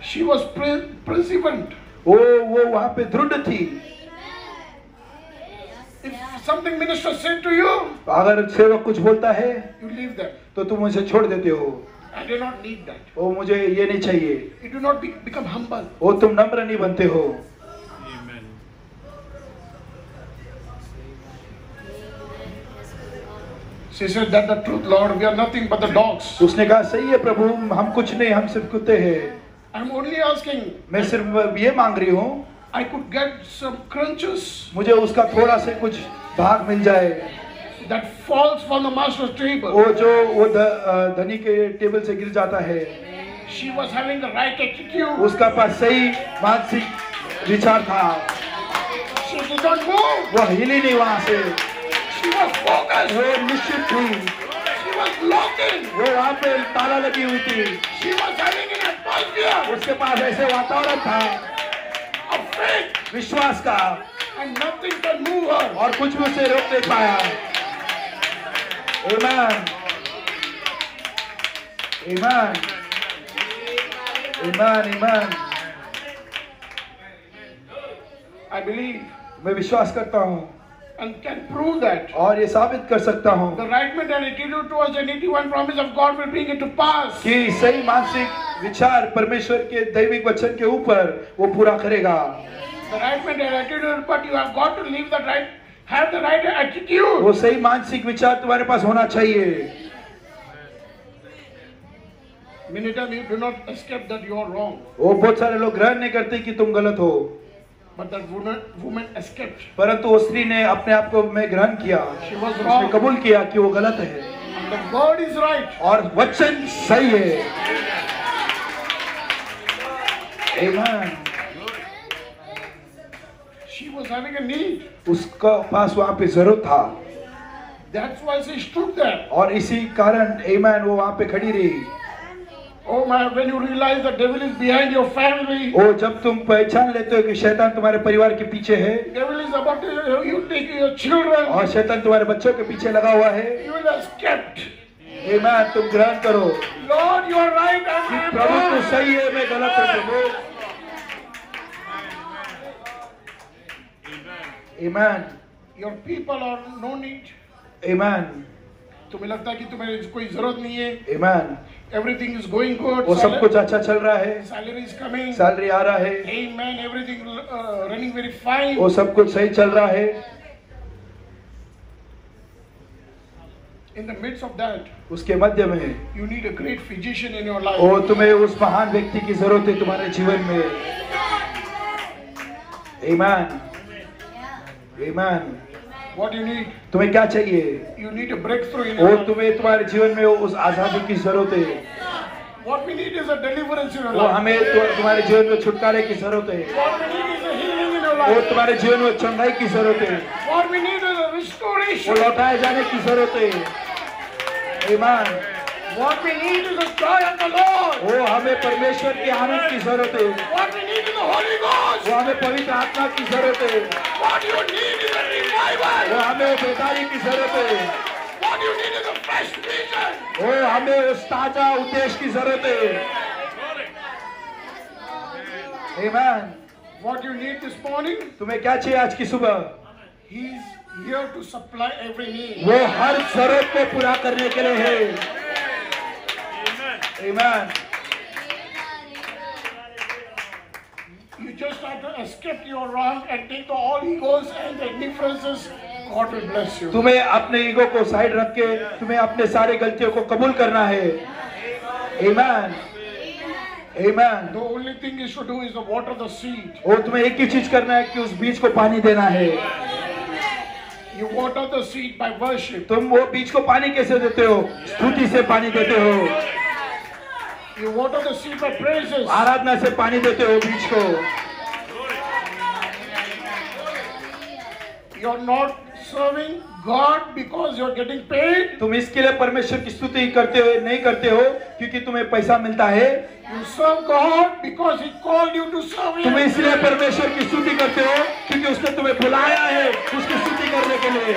शी वाज प्रिंसिपल वो वो वहाँ पे दृढ़ थी। If something minister said to you अगर सेवक कुछ बोलता है यू लीव दैट तो तुम उसे छोड़ देते हो। I do not need that वो मुझे ये नहीं चाहिए। You do not become humble वो तुम नम्र नहीं बनते हो। Amen. She said that the truth lord we are nothing but the dogs उसने कहा सही है प्रभु हम कुछ नहीं हम सिर्फ़ कुत्ते हैं। आई एम ओनली मैं सिर्फ़ ये मांग रही हूँ I could get some crunches मुझे उसका थोड़ा से कुछ भाग मिल जाए। That falls from the master's table वो जो वो धनी के टेबल से गिर जाता है। She was having the right attitude उसका पास सही मानसिक विचार था। शी डिड नॉट मूव वो हिली नहीं वहाँ से। शी वाज फोकस्ड वो निश्चित थी। शी वाज वो वहाँ पे ताला लगी हुई थी। She was having an atmosphere उसके पास ऐसे वातावरण था। ऑफ़ फेथ विश्वास का। And nothing can move her और कुछ भी उसे रोक नहीं पाया। Amen. Amen. Amen. Amen. I believe मैं विश्वास करता हूँ and can prove that. और ये साबित कर सकता हूँ The right mental attitude towards the 81 promise of God will bring it to pass. कि सही मानसिक विचार परमेश्वर के दैविक वचन के ऊपर वो पूरा करेगा The right mental attitude, but you have got to live the right, वो सही मानसिक विचार तुम्हारे पास होना चाहिए। वो बहुत सारे लोग ग्रहण नहीं करते कि तुम गलत हो। परंतु स्त्री ने अपने आप को मैं ग्रहण किया। कबूल किया कि वो गलत है। और वचन सही है। Having a need. उसका पास वहाँ पे ज़रूरत था That's why she stood there. और इसी कारण एमैन वो वहाँ पे खड़ी रही Oh my, when you realize the devil is behind your family, ओ जब तुम पहचान लेते हो कि शैतान तुम्हारे परिवार के पीछे है devil is about to, you take your children, और शैतान तुम्हारे बच्चों के पीछे लगा हुआ है you will escape. एमैन तुम ग्रहण करो Lord, you are right I am प्रभु तू wrong. सही है मैं गलत हूँ ईमान Your people are no need. ईमान तुम्हें लगता है कि तुम्हें कोई ज़रूरत नहीं है? ईमान एवरीथिंग इज़ गोइंग गुड वो सब कुछ अच्छा चल रहा है। सैलरी इज़ कमिंग सैलरी आ रहा है। Amen. Everything uh, running very fine. वो सब कुछ सही चल रहा है। In the midst of that, उसके मध्य में you need a great physician in your life. वो तुम्हें उस महान व्यक्ति की ज़रूरत है तुम्हारे जीवन में। ईमान ईमान What you need? तुम्हें क्या चाहिए You need a breakthrough life. तुम्हें तुम्हारे जीवन में उस आज़ादी की ज़रूरत है What we need is a deliverance in your वो life. हमें तो, तुम्हारे जीवन में छुटकारे की ज़रूरत है What we need is a healing in your वो life. तुम्हारे जीवन में चंगाई की ज़रूरत है What we need is a वो restoration. लौटाए जाने की ज़रूरत है ईमान What we need is the joy of the Lord. वो हमें परमेश्वर के आनंद की ज़रूरत है What we need is the Holy Ghost. वो हमें पवित्र आत्मा की ज़रूरत है What you need is a revival. वो हमें बेदारी की ज़रूरत है What you need is a fresh vision. वो हमें उस ताज़ा उद्देश्य की ज़रूरत है ईमान What you need this morning, तुम्हें क्या चाहिए आज की सुबह He's here to supply every need. वो हर ज़रूरत को पूरा करने के लिए है ईमान You just have to escape your wrong and take all egos and the differences. God will bless you. तुम्हें अपने ईगो को साइड रख के तुम्हें अपने सारे गलतियों को कबूल करना है ईमान ईमान The only thing you should do is to water the seed. और तुम्हें एक ही चीज़ करना है कि उस बीज को पानी देना है You water the seed by worship. तुम वो बीज को पानी कैसे देते हो स्तुति से पानी देते हो You water the seed by praises. आराधना से पानी देते हो बीज को You're not serving God because you're getting paid. तुम इसके लिए परमेश्वर की स्तुति करते हो नहीं करते हो क्योंकि तुम्हें पैसा मिलता है You serve God because He called you to serve Him. तुम. इसलिए परमेश्वर की स्तुति करते हो क्योंकि उसने तुम्हें बुलाया है उसकी स्तुति करने के लिए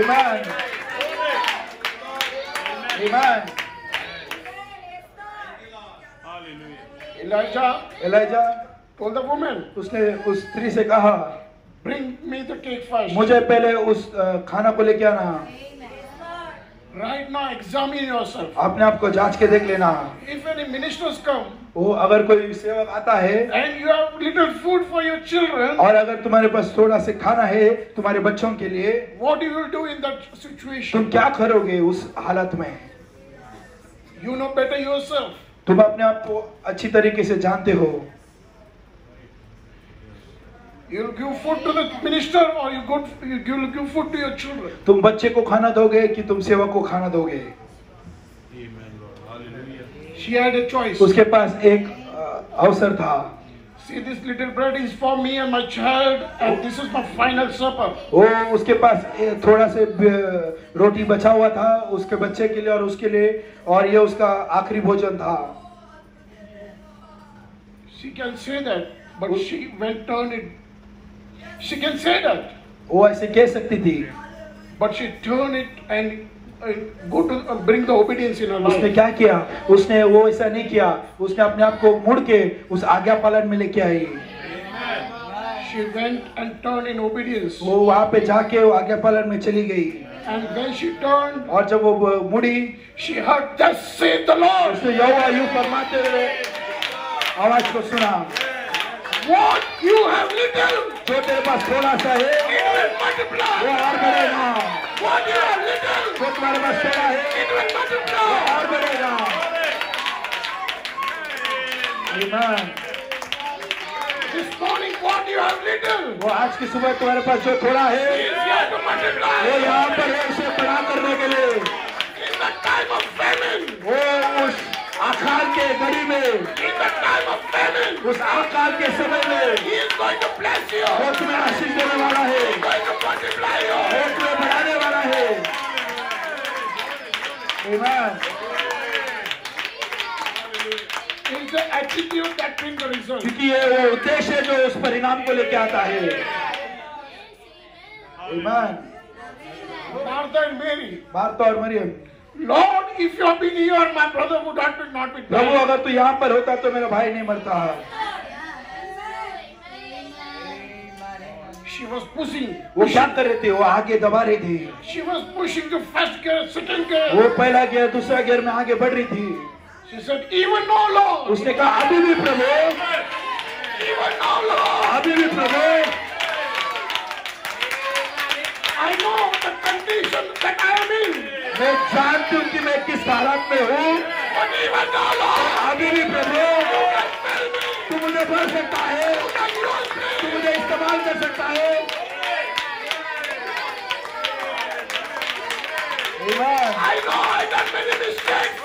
ईमान ईमान Elijah Elijah, told the woman, उसने उस स्त्री से कहा Bring me the cake first. मुझे पहले उस खाना को लेके आना Right now, examine yourself. अपने आप को जाँच के देख लेना If any ministers come वो अगर कोई सेवक आता है and you have little food for your children, और अगर तुम्हारे पास थोड़ा से खाना है तुम्हारे बच्चों के लिए what you will do in that situation? तुम क्या करोगे उस हालत में You know better yourself. तुम अपने आप को अच्छी तरीके से जानते हो You'll give food to the minister or you good you give, give food to your children. तुम बच्चे को खाना दोगे कि तुम सेवक को खाना दोगे Amen Lord. Hallelujah. She had a choice. उसके पास एक अवसर था See, this little bread is for me and my child, and this is my final supper. वो उसके पास थोड़ा से रोटी बचा हुआ था उसके बच्चे के लिए और उसके लिए और ये उसका आखिरी भोजन था She can say that, but she went turn it. She can say that, वो ऐसे कह सकती थी but she turn it and uh, go to uh, bring the obedience in her उसने life. क्या किया उसने वो ऐसा नहीं किया उसने अपने आप को मुड़ के उस आज्ञा पालन में लेके आई She went and turned in obedience. वो वहाँ पे जाके वो आज्ञा पालन में चली गई And when she turned, और जब वो मुड़ी she heard, Thus saith the Lord. उसने यहोवा यूँ फरमाते हुए आवाज़ को सुना What you have little, जो तेरे पास थोड़ा सा है it will वो multiply. और बढ़ेगा What you have little, जो तुम्हारे पास थोड़ा है it will वो multiply. और बढ़ेगा Amen. This morning, what you have little, वो आज की सुबह तुम्हारे पास जो थोड़ा है is here to वो multiply. यहाँ पर है उसे बड़ा करने के लिए In the time of famine, वो उस आकार के घड़ी में। उस आकार के समय में आशीष देने वाला है। बढ़ाने वाला है। क्योंकि ये वो उद्देश्य जो उस परिणाम को लेके आता है। भारत और मेरी भारत और Maryam. Lord if you have been here, my brother would not be not be प्रभु. अगर तू यहाँ पर होता तो मेरा भाई नहीं मरता She was pushing. वो क्या कर रहे थे वो आगे दबा रही थी She was pushing the first gear, second gear. वो पहला गियर दूसरा गियर में आगे बढ़ रही थी She said, even no Lord. उसने कहा अभी भी प्रभु Even no Lord. अभी भी प्रभु I know the condition that I am in. मैं जानती हूँ की मैं किस हालत में हूँ? अभी भी प्रभु तू मुझे भर सकता है? तू मुझे इस्तेमाल कर सकता है?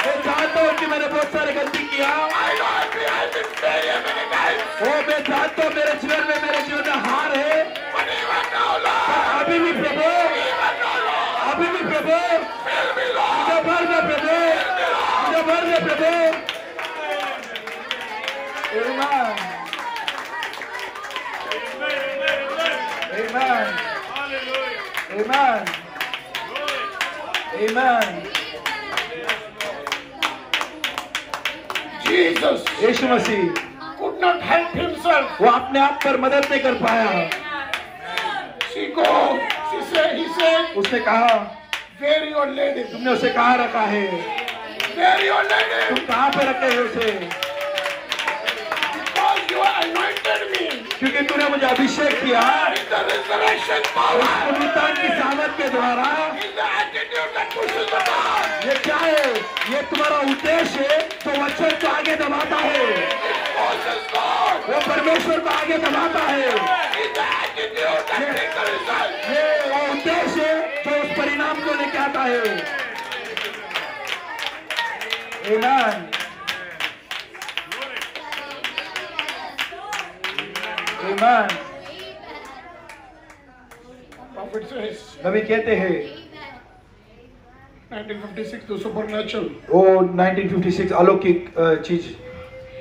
मैं जानता हूँ कि मैंने बहुत सारे गलती किया। वो मैं जानता हूँ मेरे जीवन में, मेरे जीवन में हार है। अभी भी प्रभु, अभी भी प्रभु। भर दे प्रभु Amen. Amen. Amen. Amen. Jesus Yeshu Masih could not help himself. वो अपने आप पर मदद नहीं कर पाया She go. She said, he said, उसने कहा where your lady? तुमने उसे कहाँ रखा है? तुम कहाँ पे रखे हो उसे क्योंकि तूने मुझे अभिषेक किया. पुनरुत्थान की सामर्थ के द्वारा. ये क्या है ये तुम्हारा उद्देश्य है तो वचन को आगे दबाता है. वो परमेश्वर को आगे दबाता है. ये वो उद्देश्य है जो उस परिणाम को लेके आता है Amen. Amen. नबी कहते हैं 1956, the supernatural. वो 1956 अलौकिक चीज़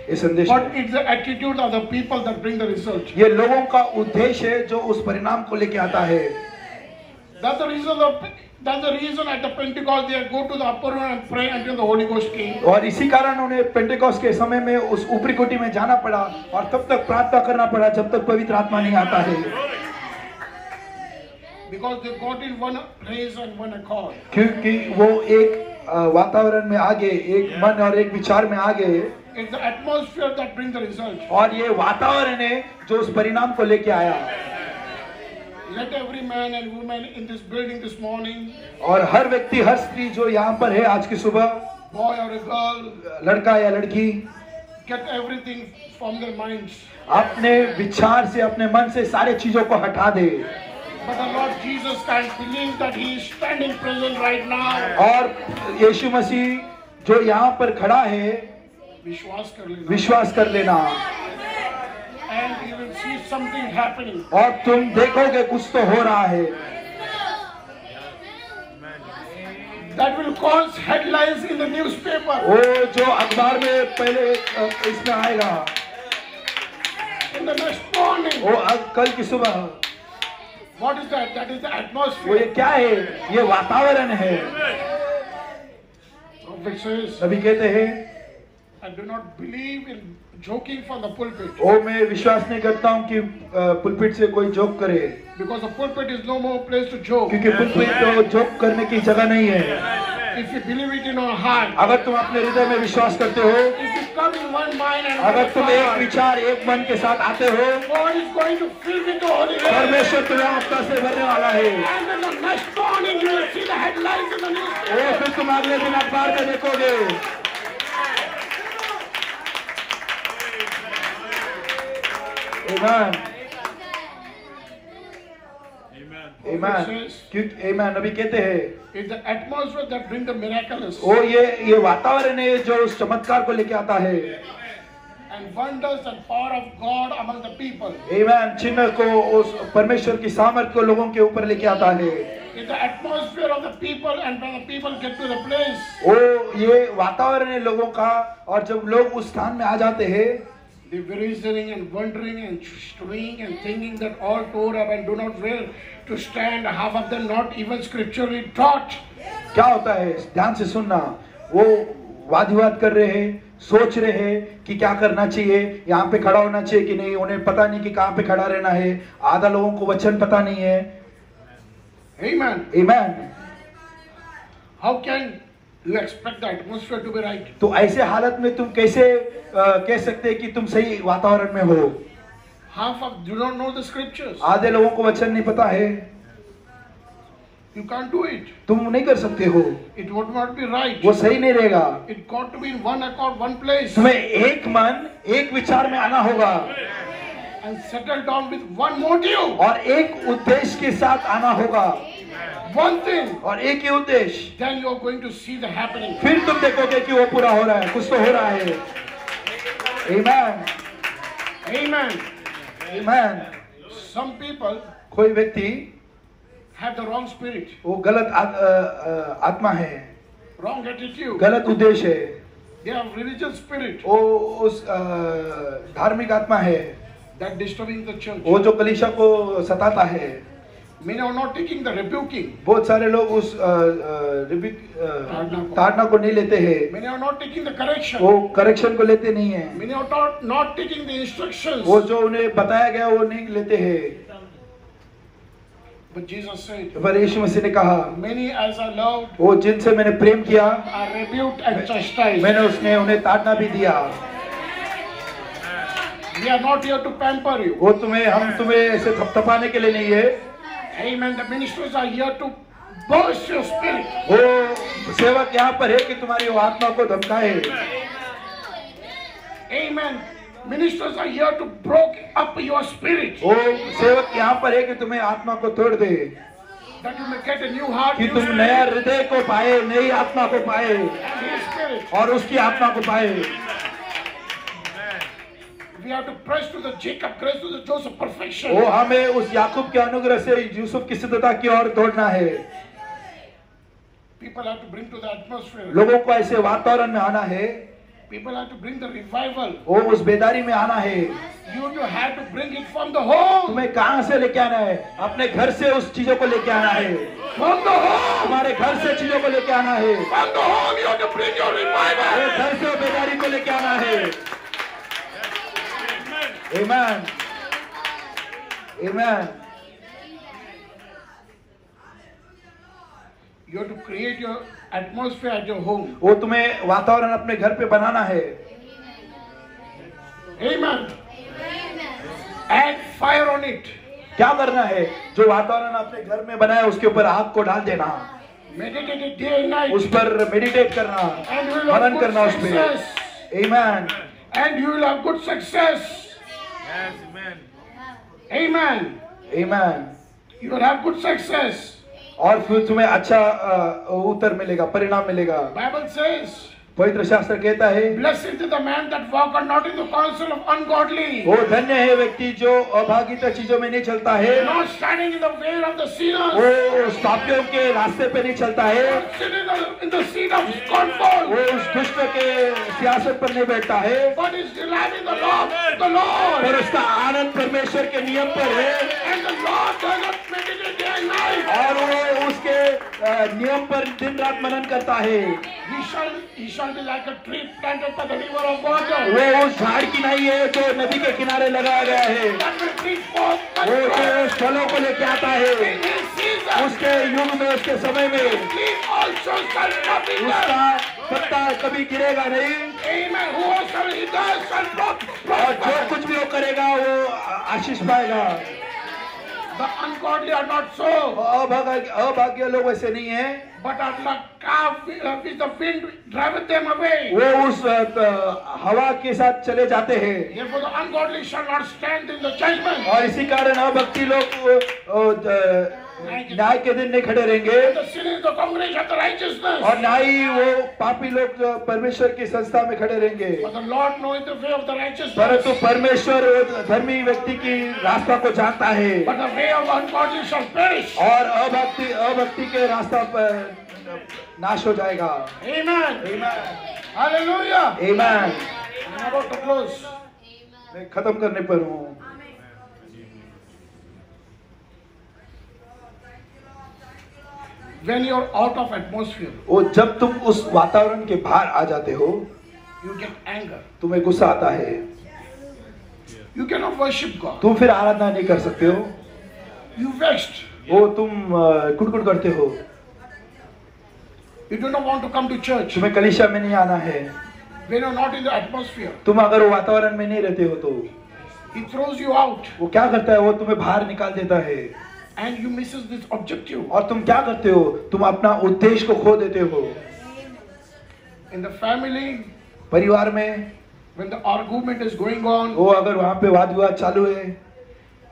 ये संदेश But it's the attitude of the people that bring the result. ये लोगों का उद्देश्य है जो उस परिणाम को लेके आता है That's the reason of that's the reason at the Pentecost they go to the upper room and pray until the Holy Ghost came. और इसी कारण उन्हें पेंटेकोस के समय में उस ऊपरी कोटि में जाना पड़ा और तब तक प्रार्थना करना पड़ा जब तक पवित्र आत्मा नहीं आता है Because they got in one praise and one accord. क्योंकि वो एक वातावरण में आगे एक मन और एक विचार में आगे It's the atmosphere that brings the result. और ये वातावरण है जो उस परिणाम को लेके आया Let every man and woman in this building this morning, और हर व्यक्ति हर स्त्री जो यहाँ पर है आज की सुबह boy or a girl, लड़का या लड़की get everything from their minds. अपने विचार से अपने मन से सारे चीज़ों को हटा दे But the Lord Jesus can believe that He is standing present right now. और यीशु मसीह जो यहाँ पर खड़ा है विश्वास कर लेना. विश्वास कर लेना And you will see something happening. और तुम देखोगे कुछ तो हो रहा है That will cause headlines in the newspaper. वो जो अखबार में पहले इसमें आएगा In the next morning. वो कल की सुबह What is that? That is the atmosphere. वो ये क्या है ये वातावरण है अभी कहते हैं I do not believe in joking from the pulpit ओ मैं विश्वास नहीं करता हूँ कि पुलपिट से कोई जोक करे because the pulpit is no more place to joke. क्योंकि पुलपिट तो जोक करने की जगह नहीं है If you believe it in your heart, अगर तुम अपने हृदय में विश्वास करते हो if you come in one mind and अगर तुम एक विचार एक मन के साथ आते हो God is going to fill with the Holy Ghost. परमेश्वर तुम्हें आत्मा से भरने वाला है And then the next morning you will see the headlines in the O newspaper. फिर तुम अगले दिन अखबार में देखोगे Amen. Amen. Amen. अभी कहते हैं It's the atmosphere that brings the miraculous ओ ये ये वातावरण है जो उस चमत्कार को लेके आता है and wonders and power of God among the people. Amen. चिन्ह को उस परमेश्वर की सामर्थ को लोगों के ऊपर लेके आता है It's the atmosphere of the people and when the people get to the place, ओ ये वातावरण है लोगों का और जब लोग उस स्थान में आ जाते हैं they're reasoning and wondering and straying and thinking that all tore up and do not well to stand, half of them not even scripturally taught. क्या होता है ध्यान से सुनना वो वाद विवाद कर रहे हैं सोच रहे हैं कि क्या करना चाहिए यहाँ पे खड़ा होना चाहिए कि नहीं उन्हें पता नहीं कि कहाँ पे खड़ा रहना है आधा लोगों को वचन पता नहीं है Amen. Amen. How can you expect the atmosphere to be right? तो ऐसे हालत में तुम कैसे अ, कह सकते हैं कि तुम सही वातावरण में हो Half of do not know the scriptures. आधे लोगों को वचन नहीं पता है You can't do it. तुम नहीं कर सकते हो It would not be right. वो सही नहीं रहेगा It got to be in one accord, one place, तुम्हें एक मन एक विचार में आना होगा and settle down with one motive, और एक उद्देश्य के साथ आना होगा one thing. और एक ही उद्देश्य Then you are going to see the happening. फिर तुम देखोगे कि वो पूरा हो रहा है कुछ तो हो रहा है Amen. Amen. Amen. Some people कोई व्यक्ति have the wrong spirit, वो गलत आ, आ, आ, आत्मा है wrong attitude. गलत उद्देश्य है They have religious spirit वो उस धार्मिक आत्मा है that disturbing the church. वो जो कलीशा को सताता है Many are not taking the rebuking. बहुत सारे लोग उस आ, आ, रिबिक आ, ताड़ना को। ताड़ना को नहीं लेते हैं Many are not taking the correction. वो करेक्शन को लेते नहीं है Many are not, not taking the instructions. वो जो उन्हें बताया गया वो नहीं लेते हैं But Jesus said, पर यीशु मसीह ने कहा Many as I loved वो जिनसे मैंने प्रेम किया are rebuked and chastised. मैंने उसने उन्हें ताड़ना भी दिया We are not here to pamper you. वो तुम्हें हम तुम्हें ऐसे थपथपाने के लिए नहीं है Amen. The ministers are here to burst your spirit. वो सेवक यहाँ पर है कि तुम्हारी आत्मा को धमकाए Amen. Ministers are here to break up your spirit. वो सेवक यहाँ पर है कि तुम्हें आत्मा को तोड़ दे That you may get a new heart, कि तुम नया हृदय को पाए नई आत्मा को पाए. और उसकी आत्मा को पाए We have to press to the Jacob grace to the Joseph perfection. वो हमें उस याकूब के अनुग्रह से यूसुफ की सिद्धता की ओर दौड़ना है People have to bring to the atmosphere. लोगों को ऐसे वातावरण में आना है People have to bring the revival. वो उस बेदारी में आना है You do have to bring it from the home. तुम्हें कहाँ से लेके आना है अपने घर से उस चीज़ों को लेके आना है From the home. तुम्हारे घर से चीज़ों को लेके आना है From the home you have to bring your revival. घर से वो बेदारी को लेके आना है Amen. Amen. You have to create your atmosphere at your home. वो तुम्हें वातावरण अपने घर पे बनाना है Amen. Add fire on it. क्या करना है जो वातावरण अपने घर में बनाया उसके ऊपर आग को डाल देना Meditate day and night. उस पर मेडिटेट करना मनन करना उस पर. Amen. And you will have good success. Amen. Amen. You will have good success. और फिर तुम्हें अच्छा अ, उत्तर मिलेगा परिणाम मिलेगा Bible says, पवित्र शास्त्र कहता है Blessed is the man that walketh not in the counsel of ungodly, वो धन्य है व्यक्ति जो अभागित चीज़ों में नहीं चलता है not standing in the way of the sinners, वो पापियों के रास्ते पे नहीं चलता है the, in seat of scornful, वो उस दुष्ट के सियासत पर नहीं बैठता है but is delighting the law of the Lord. और उसका आनंद परमेश्वर के नियम पर है And the Lord does और वो उसके नियम पर दिन रात मनन करता है। वो उस झाड़ की नहीं है जो नदी के किनारे लगाया गया है। वो स्थलों को लेके आता है। उसके युग में उसके समय में। उसका पत्ता कभी गिरेगा नहीं। और जो कुछ भी वो करेगा वो आशीष पाएगा। The ungodly are not so, अभाग्य अभाग्य लोग वैसे नहीं है but are like calf uh, the wind driveth them away. वो उस अ, त- हवा के साथ चले जाते हैं Therefore, the ungodly shall not stand in the judgment. और इसी कारण अभक्ति लोग अ, अ, न्याय के दिन नहीं खड़े रहेंगे। और ना ही वो पापी लोग परमेश्वर की संस्था में खड़े रहेंगे। परंतु परमेश्वर धर्मी व्यक्ति की रास्ता को जानता है। और अभक्ति अभक्ति के रास्ता पर नाश हो जाएगा। खत्म करने पर हूँ। When you're out of atmosphere, वो जब तुम उस वातावरण के बाहर आ जाते हो you get anger. तुम्हें गुस्सा आता है You cannot worship God. तुम फिर आराधना नहीं कर सकते हो You vexed. वो तुम अ, कुड़कुड़ करते हो You do not want to come to church. तुम्हें कलिशा में नहीं आना है When you're not in the atmosphere, तुम अगर वो वातावरण में नहीं रहते हो तो He throws you out वो क्या करता है वो तुम्हें बाहर निकाल देता है and you misses this objective. और तुम क्या करते हो तुम अपना उद्देश्य को खो देते हो In the family, परिवार में when the argument is going on, वो अगर वहाँ पे वाद विवाद चालू है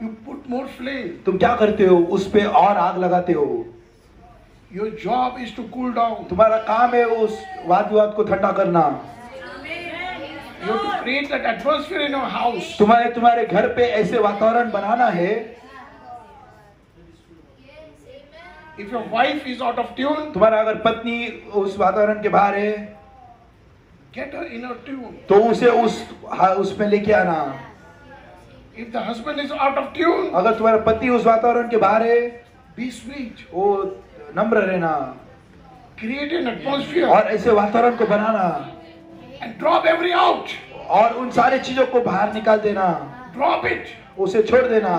you put more flame. तुम क्या करते हो उस पे और आग लगाते हो Your job is to cool down. तुम्हारा काम है उस वाद विवाद को ठंडा करना You have to create that atmosphere in your house. तुम्हारे तुम्हारे घर पे ऐसे वातावरण बनाना है If your wife is out of tune, तुम्हारा अगर पत्नी उस वातावरण के बाहर है get her in her tune. तो उसे उस हाँ, उसमें लेके आना If the husband is out of tune, अगर तुम्हारा पति उस वातावरण के बाहर है be sweet. वो नम्र रहना Create an atmosphere और ऐसे वातावरण को बनाना and drop every out. और उन सारे चीज़ों को बाहर निकाल देना Drop it. उसे छोड़ देना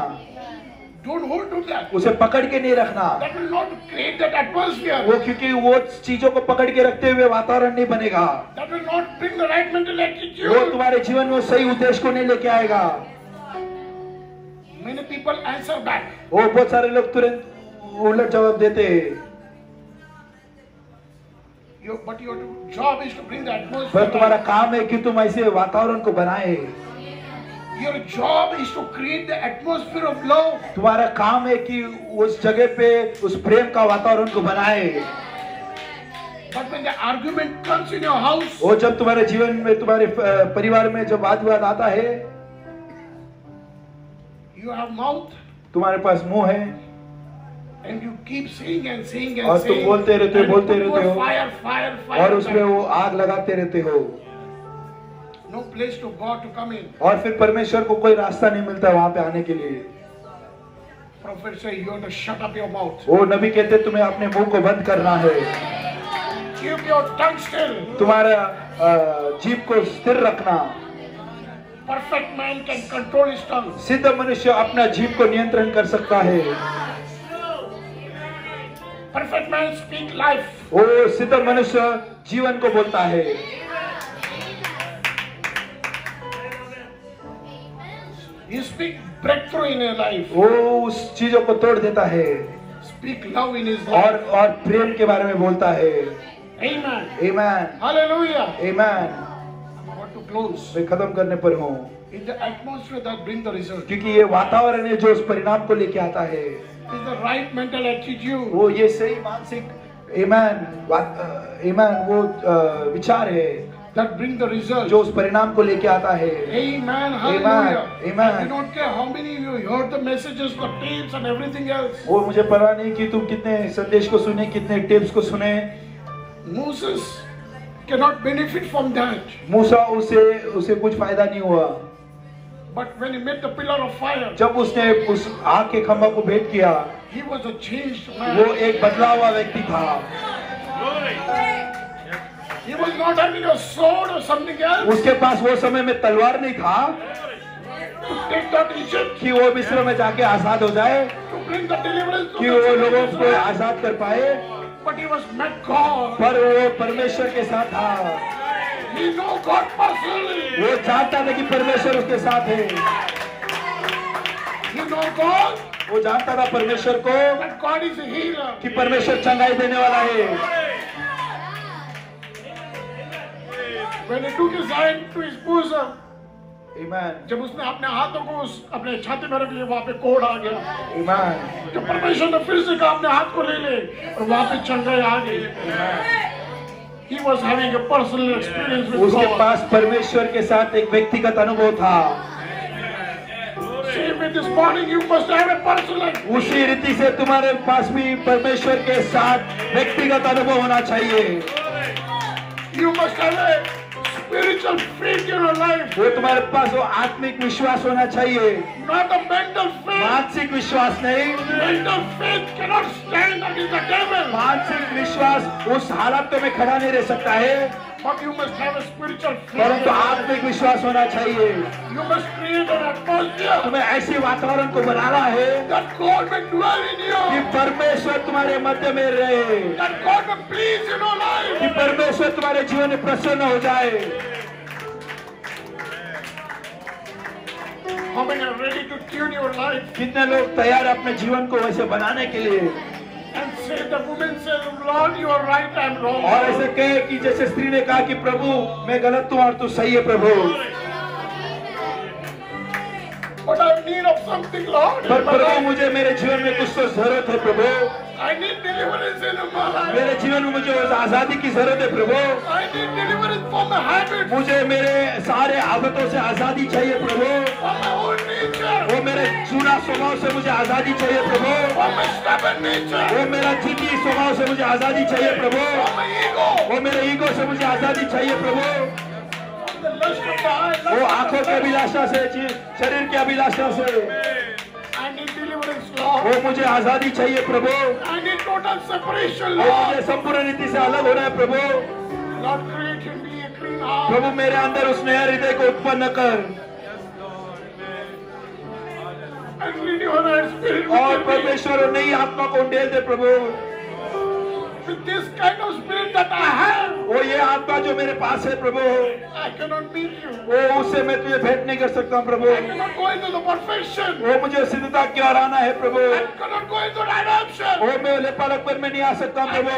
उसे पकड़ के नहीं रखना। वो क्योंकि वो चीज़ों को पकड़ के रखते हुए वातावरण नहीं बनेगा। Right वो तुम्हारे जीवन में सही उद्देश्य को नहीं लेके आएगा। Many people answer back. वो बहुत सारे लोग तुरंत उलट जवाब देते। हैं but your job is to bring पर तुम्हारा काम है कि तुम ऐसे वातावरण को बनाए। Your job is to create the atmosphere of love. तुम्हारा काम है कि उस जगह पे उस प्रेम का वातावरण को बनाए But when the argument comes in your house, वो जब तुम्हारे जीवन में तुम्हारे परिवार में जब वाद विवाद आता है you have mouth तुम्हारे पास मुँह है and you keep saying and saying and और तुम बोलते रहते हो, बोलते रहते हो। Fire, fire, fire. और उसमें वो आग लगाते रहते हो No place to God to come in. और फिर परमेश्वर को कोई रास्ता नहीं मिलता वहाँ पे आने के लिए Prophet say you have to shut up your mouth. वो नबी कहते तुम्हें अपने मुँह को बंद करना है Keep your tongue still. तुम्हारा अ, जीभ को स्थिर रखना Perfect man can control his tongue. सिद्ध मनुष्य अपना जीभ को नियंत्रण कर सकता है Perfect man speak life. वो सिद्ध मनुष्य जीवन को बोलता है He speak breakthrough in your life. वो उस चीज़ों को तोड़ देता है Speak love in his life. और और प्रेम के बारे में बोलता है Amen. Amen. Hallelujah. Amen. I'm about to close. मैं खत्म करने पर हूँ In the atmosphere that bring the result. क्योंकि ये वातावरण है जो उस परिणाम को लेके आता है Is the right mental attitude. वो ये सही मानसिक ईमान ईमान वो विचार है that bring the result. जो उस परिणाम को लेके आता है Amen. Hallelujah. Amen. I don't care how many of you heard the messages, the tapes, and everything else. वो मुझे परवाह नहीं कि तुम कितने संदेश को सुने कितने टिप्स को सुने Moses cannot benefit from that. मूसा उसे उसे कुछ फ़ायदा नहीं हुआ But when he met the pillar of fire, जब उसने उस आग के खंभा को भेंट किया he was a changed वो man. एक बदला हुआ व्यक्ति था उसके पास वो समय में तलवार नहीं था। कि वो मिस्र में जाके आज़ाद हो जाए कि वो लोगों को आज़ाद कर पाए। पर वो परमेश्वर के साथ था। वो जानता था कि परमेश्वर उसके साथ है। वो जानता था परमेश्वर को कि परमेश्वर चंगाई देने वाला है। When he took his hand to his bosom, ईमान जब उसने अपने हाथों को उस अपने छाती में रख लिया वहाँ पे कोड़ आ गया। ईमान जब परमेश्वर ने फिर से कहा अपने हाथ को ले ले और वहाँ पे चंगाई आ गई। He was having a personal experience with उसके God. पास परमेश्वर के साथ एक व्यक्तिगत अनुभव था। This morning, you must have a personal. उसी रीति से तुम्हारे पास भी परमेश्वर के साथ व्यक्तिगत अनुभव होना चाहिए। You must have a spiritual faith in your life, वो तुम्हारे पास वो आत्मिक विश्वास होना चाहिए not a mental faith. मानसिक विश्वास नहीं Mental faith cannot stand against the devil. मानसिक विश्वास उस हालत में खड़ा नहीं रह सकता है परंतु आत्मिक विश्वास होना चाहिए। तुम्हें ऐसे वातावरण को बनाना है कि परमेश्वर तुम्हारे मध्य में रहे। कि परमेश्वर तुम्हारे जीवन में प्रसन्न हो जाए। कितने लोग तैयार अपने जीवन को वैसे बनाने के लिए? और ऐसे कहे कि जैसे स्त्री ने कहा कि प्रभु मैं गलत हूँ और तू सही है प्रभु। पर प्रभु मुझे मेरे जीवन में कुछ तो ज़रूरत है प्रभु। मेरे जीवन में मुझे आज़ादी की ज़रूरत है प्रभु। मुझे मेरे सारे आदतों से आज़ादी चाहिए प्रभु। मेरे चूना स्वभाव से मुझे आज़ादी चाहिए प्रभु। वो मेरा जिद्दी स्वभाव से मुझे आज़ादी चाहिए प्रभु। वो मेरे ईगो से मुझे आज़ादी चाहिए प्रभु। वो आँखों की अभिलाषा से शरीर की अभिलाषा से. वो मुझे आज़ादी चाहिए प्रभु. मुझे संपूर्ण रीति से अलग होना है प्रभु. प्रभु मेरे अंदर उस नया हृदय को उत्पन्न कर। और. परमेश्वर नई आत्मा को उंडेल दे प्रभु जो मेरे पास है प्रभु। आई उसे मैं तुझे भेंट नहीं कर सकता प्रभु। आई मुझे सिद्धता की ओर आना है प्रभु। वो कैन नॉट गो मैं लेपर पर मैं नहीं आ सकता प्रभु।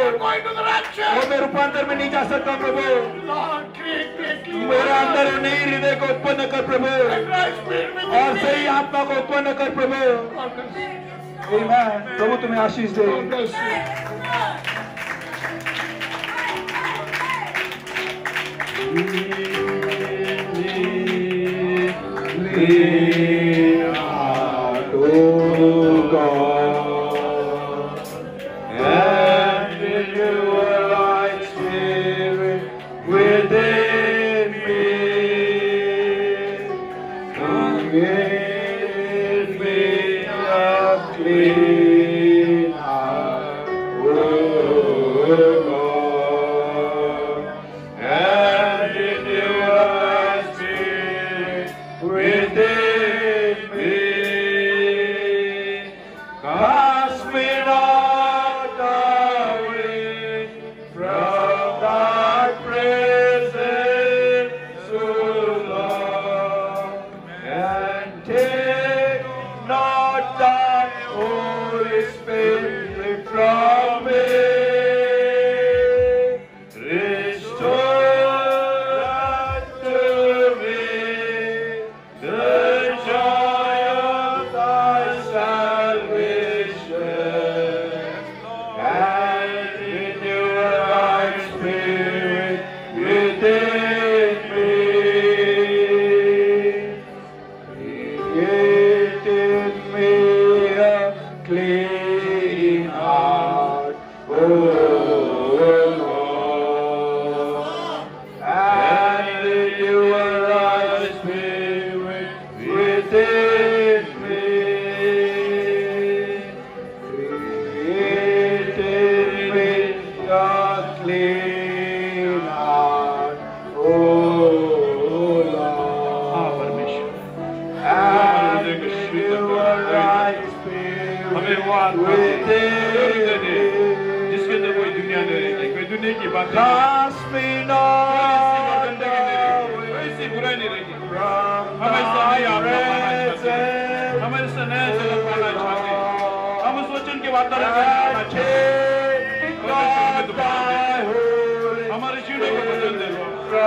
वो मैं रूपांतर में नहीं जा सकता प्रभु। मेरा अंदर नई हृदय को उत्पन्न कर प्रभु। और सही आत्मा को उत्पन्न कर प्रभु। प्रभु तुम्हें आशीष दे। God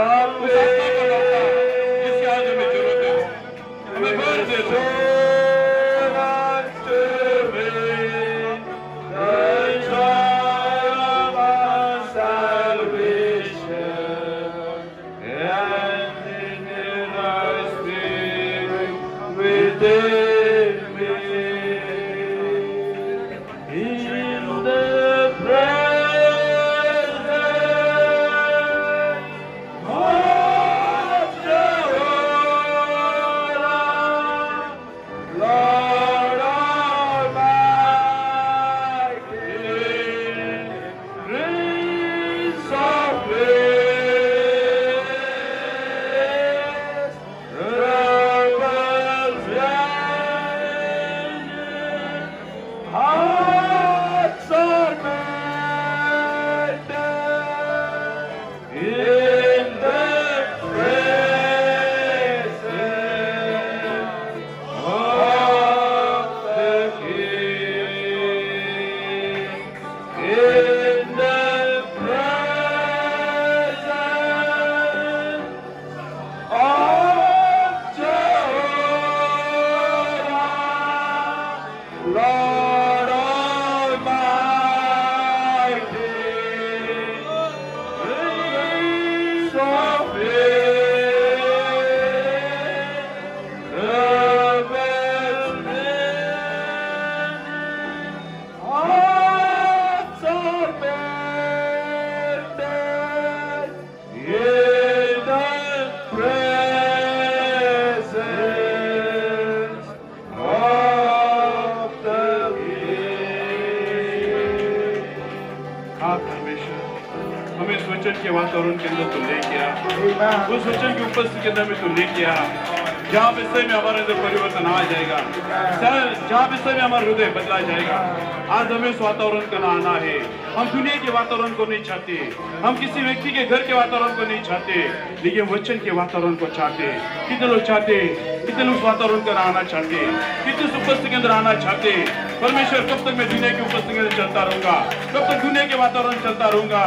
दे चाहते। हम किसी व्यक्ति के घर के वातावरण को नहीं चाहते लेकिन वचन के वातावरण को चाहते। कितने लोग चाहते? कितने लोग वातावरण का आना चाहते? कितने उपस्थिति के अंदर आना चाहते? परमेश्वर कब तक मैं दुनिया की उपस्थिति के अंदर चलता रहूँगा? कब तक दुनिया के वातावरण चलता रहूँगा?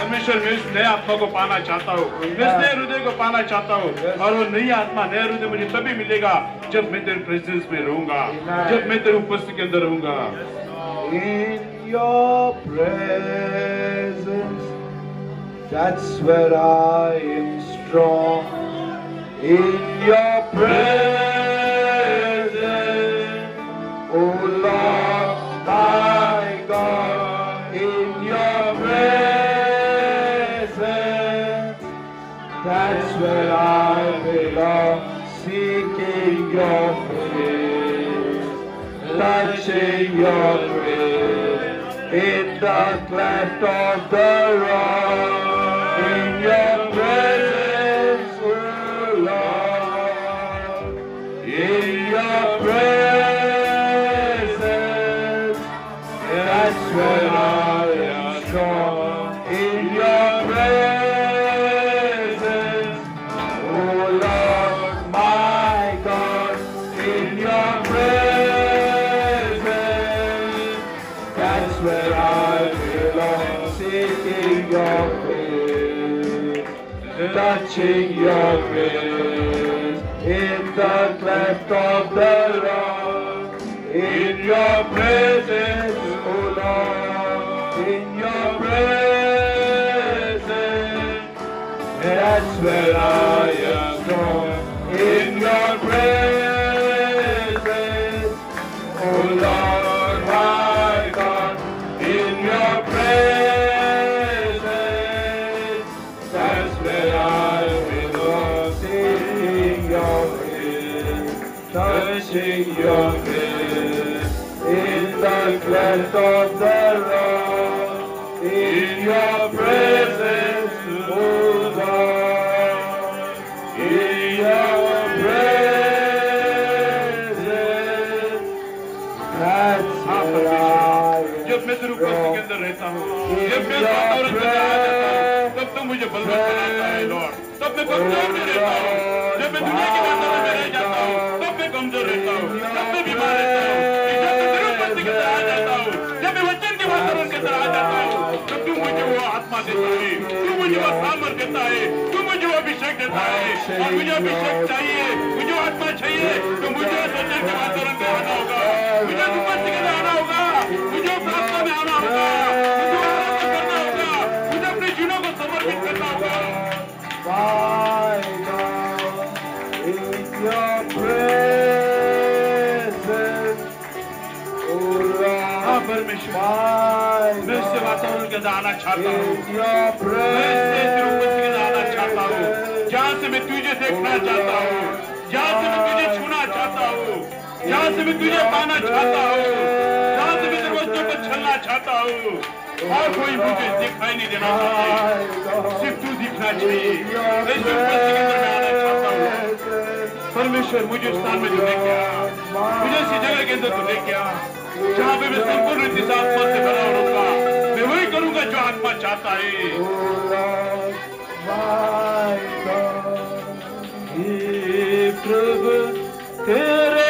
परमेश्वर मैं उस नए आत्मा को पाना चाहता हूँ। मैं उस नए हृदय को पाना चाहता हूँ। और वो नई आत्मा नया हृदय मुझे तभी मिलेगा जब मैं तेरे प्रेजेंस में रहूँगा। जब मैं तेरे उपस्थिति के अंदर रहूँगा। In your presence, that's where I am strong. In your presence, oh Lord, my God, in your presence, that's where I belong, seeking your face touching your grace in the cleft of the rock. Touching your grace in the cleft of the rock. In your presence, oh Lord, in your presence, that's where I तब तो मुझे बलवत तब मैं कमज़ोर में रहता हूँ जब मैं दुनिया के जाता हूँ तब मैं कमज़ोर रहता हूँ तब मैं बीमार रहता हूँ जब मैं वचन के वातावरण के अंदर आ जाता हूँ तब तू मुझे वो आत्मा देता है तू मुझे वो देता है तू मुझे वो अभिषेक देता है और मुझे अभिषेक चाहिए। मुझे आत्मा चाहिए तो मुझे वचन के वातावरण में आना होगा। मुझे उपस्थिति के आना होगा मुझे प्रार्थना में आना होगा। जीवनों को समर्पित करना होगा By God, in your presence, O हाँ Lord, परमेश्वर by मैं इससे God, वातावरण के अंदर आना चाहता हूँ in your मैं इससे तेरे उपस्थिति के अंदर आना चाहता हूँ presence, जहाँ से मैं तुझे देखना चाहता हूँ जहाँ से मैं तुझे छूना चाहता हूँ जहाँ से मैं तुझे पाना चाहता हूँ जहाँ से मैं तेरे वचनों को छलना चाहता हूँ और कोई मुझे दिखाई नहीं देना चाहिए सिर्फ़ तू दिखना चाहिए हूँ परमेश्वर मुझे स्थान में तू लेके आ मुझे इसी जगह के अंदर तू लेके आ जहाँ पे मैं संपूर्ण रीति से आत्मा से भरा रहूँगा मैं वही करूँगा जो आत्मा चाहता है. हे प्रभु तेरे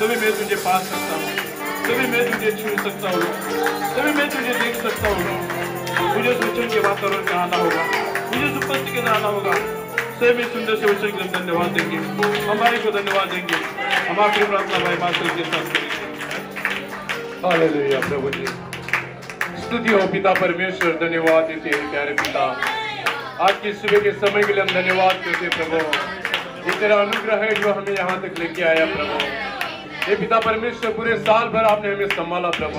तभी मैं तुझे पा सकता हूँ। तभी मैं तुझे छू सकता हूँ। तभी मैं तुझे देख सकता हूँ। मुझे उस वचन के वातावरण में आना होगा। मुझे उस उपस्थिति के आना होगा। में सुंदर से वचन के धन्यवाद देंगे। हमारे को धन्यवाद देंगे। हम आखिरी प्रार्थना भाई मास्टर के साथ करेंगे। प्रभु जी। स्तुति हो पिता परमेश्वर, धन्यवाद देते हैं प्यारे पिता। आज की सुबह के समय के लिए हम धन्यवाद देते प्रभु। ये तेरा अनुग्रह है जो हमें यहाँ तक लेके आया, प्रभु। ये पिता परमेश्वर, पूरे साल भर आपने हमें संभाला प्रभु।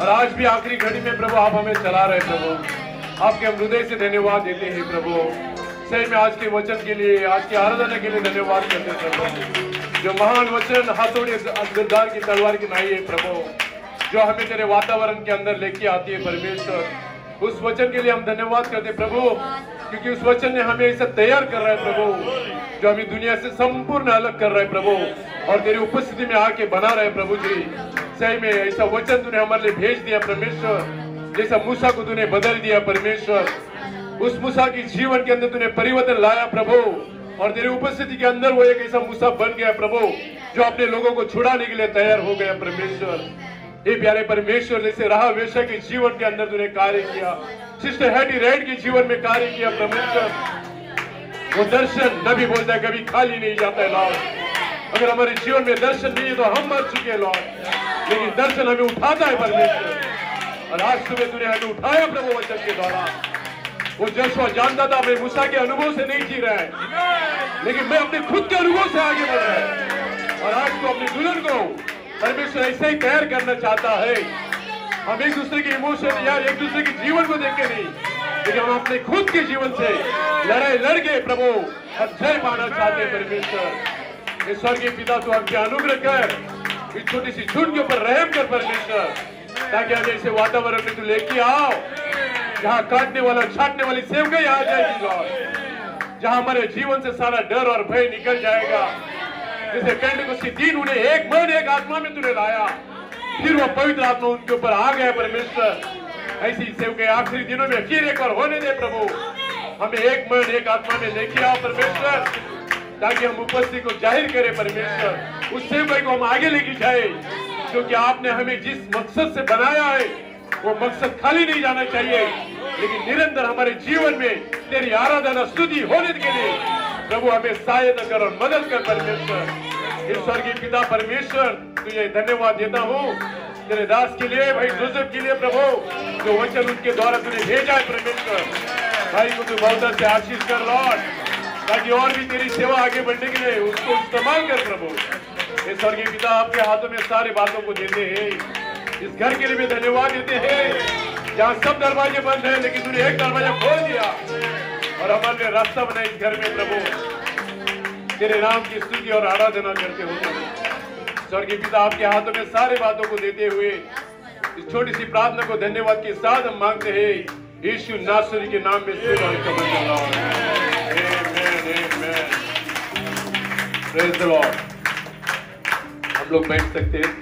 और आज भी आखिरी घड़ी में प्रभु, आप हमें चला रहे प्रभु। आपके हम हृदय से धन्यवाद देते हैं प्रभु। सही में आज के वचन के लिए, आज की आराधना के लिए धन्यवाद करते हैं प्रभु। जो महान वचन हाथोड़े दिलदार की तलवार की नाई है प्रभु। जो हमें तेरे वातावरण के अंदर लेके आती है परमेश्वर। उस वचन के लिए हम धन्यवाद करते प्रभु, क्योंकि उस वचन ने हमें ऐसा तैयार कर रहा है, प्रभु, जो हमें दुनिया से संपूर्ण अलग कर रहा है, प्रभु, और तेरी उपस्थिति में आके बना रहे प्रभु जी। सही में ऐसा वचन तूने हमारे लिए भेज दिया, परमेश्वर, जैसा मूसा को तूने बदल दिया, परमेश्वर। उस मूसा की जीवन के अंदर तूने परिवर्तन लाया, प्रभु, और तेरी उपस्थिति के अंदर वो एक ऐसा मूसा बन गया, प्रभु, जो अपने लोगों को छुड़ाने के लिए तैयार हो गया, परमेश्वर। हे प्यारे परमेश्वर, जैसे रहा वेशा के जीवन के अंदर तूने कार्य किया। सिस्टर हैटी रेड के जीवन में कार्य किया परमेश्वर वो दर्शन नबी बोलता है, कभी खाली नहीं जाता है लॉर्ड अगर हमारे जीवन में दर्शन नहीं है तो हम मर चुके हैं लॉर्ड लेकिन दर्शन हमें उठाता है परमेश्वर। और आज सुबह तूने हमें उठाया प्रभु वचन के द्वारा। वो जशवा जानता था, मैं मूसा के अनुभव से नहीं जी रहा है। लेकिन मैं अपने खुद के अनुभव से आगे बढ़ रहा है। और आज तो अपनी दुल्हन को परमेश्वर ऐसे ही प्यार करना चाहता है। हम एक दूसरे के इमोशन या एक दूसरे के जीवन को देख के नहीं, लेकिन हम अपने खुद के जीवन से लड़ाई लड़ गए प्रभु और जय पाना चाहते हैं परमेश्वर ये स्वर्गीय पिता तो हमके अनुग्रह कर, इस छोटी सी झुंड के ऊपर रहम कर परमेश्वर ताकि हम ऐसे वातावरण में तू लेके आओ, जहाँ काटने वाला, छाटने वाली सेवकाई आ जाएगी जहाँ हमारे जीवन से सारा डर और भय निकल जाएगा जैसे पेंट को दिन उन्हें एक मन एक आत्मा में तूने लाया। फिर वो पवित्र आत्मा उनके ऊपर आ गया परमेश्वर ऐसी सेवकाई आखिरी दिनों में फिर एक बार होने दे प्रभु। हमें एक मन एक आत्मा में लेके आओ परमेश्वर ताकि हम उपस्थिति को ज़ाहिर करें परमेश्वर उस सेवकाई को हम आगे लेके जाए क्योंकि आपने हमें जिस मकसद से बनाया है वो मकसद खाली नहीं जाना चाहिए। लेकिन निरंतर हमारे जीवन में तेरी आराधना स्तुति होने के लिए प्रभु हमें सहायता कर और मदद कर परमेश्वर। ईश्वर की पिता परमेश्वर, तुझे धन्यवाद देता हूँ। तेरे दास के लिए, भाई जोसेफ के लिए प्रभु, जो वचन उनके द्वारा तुझे भेजा है परमेश्वर। भाई को तू बहुत से आशीष कर लौट ताकि और भी तेरी सेवा आगे बढ़ने के लिए उसको इस्तेमाल कर, प्रभु। ये स्वर्गीय पिता आपके हाथों में सारे बातों को देते हैं। इस घर के लिए भी धन्यवाद देते हैं। जहाँ सब दरवाजे बंद है, लेकिन तूने एक दरवाज़ा खोल दिया। और हमारे रास्ता बना इस घर में, प्रभु। तेरे नाम की स्तुति और आराधना करते हुए स्वर्गीय पिता, आपके हाथों में सारे बातों को देते हुए इस छोटी सी प्रार्थना को धन्यवाद के साथ हम मांगते हैं। यीशु नासरी के नाम में Lord. हम लोग बैठ सकते हैं।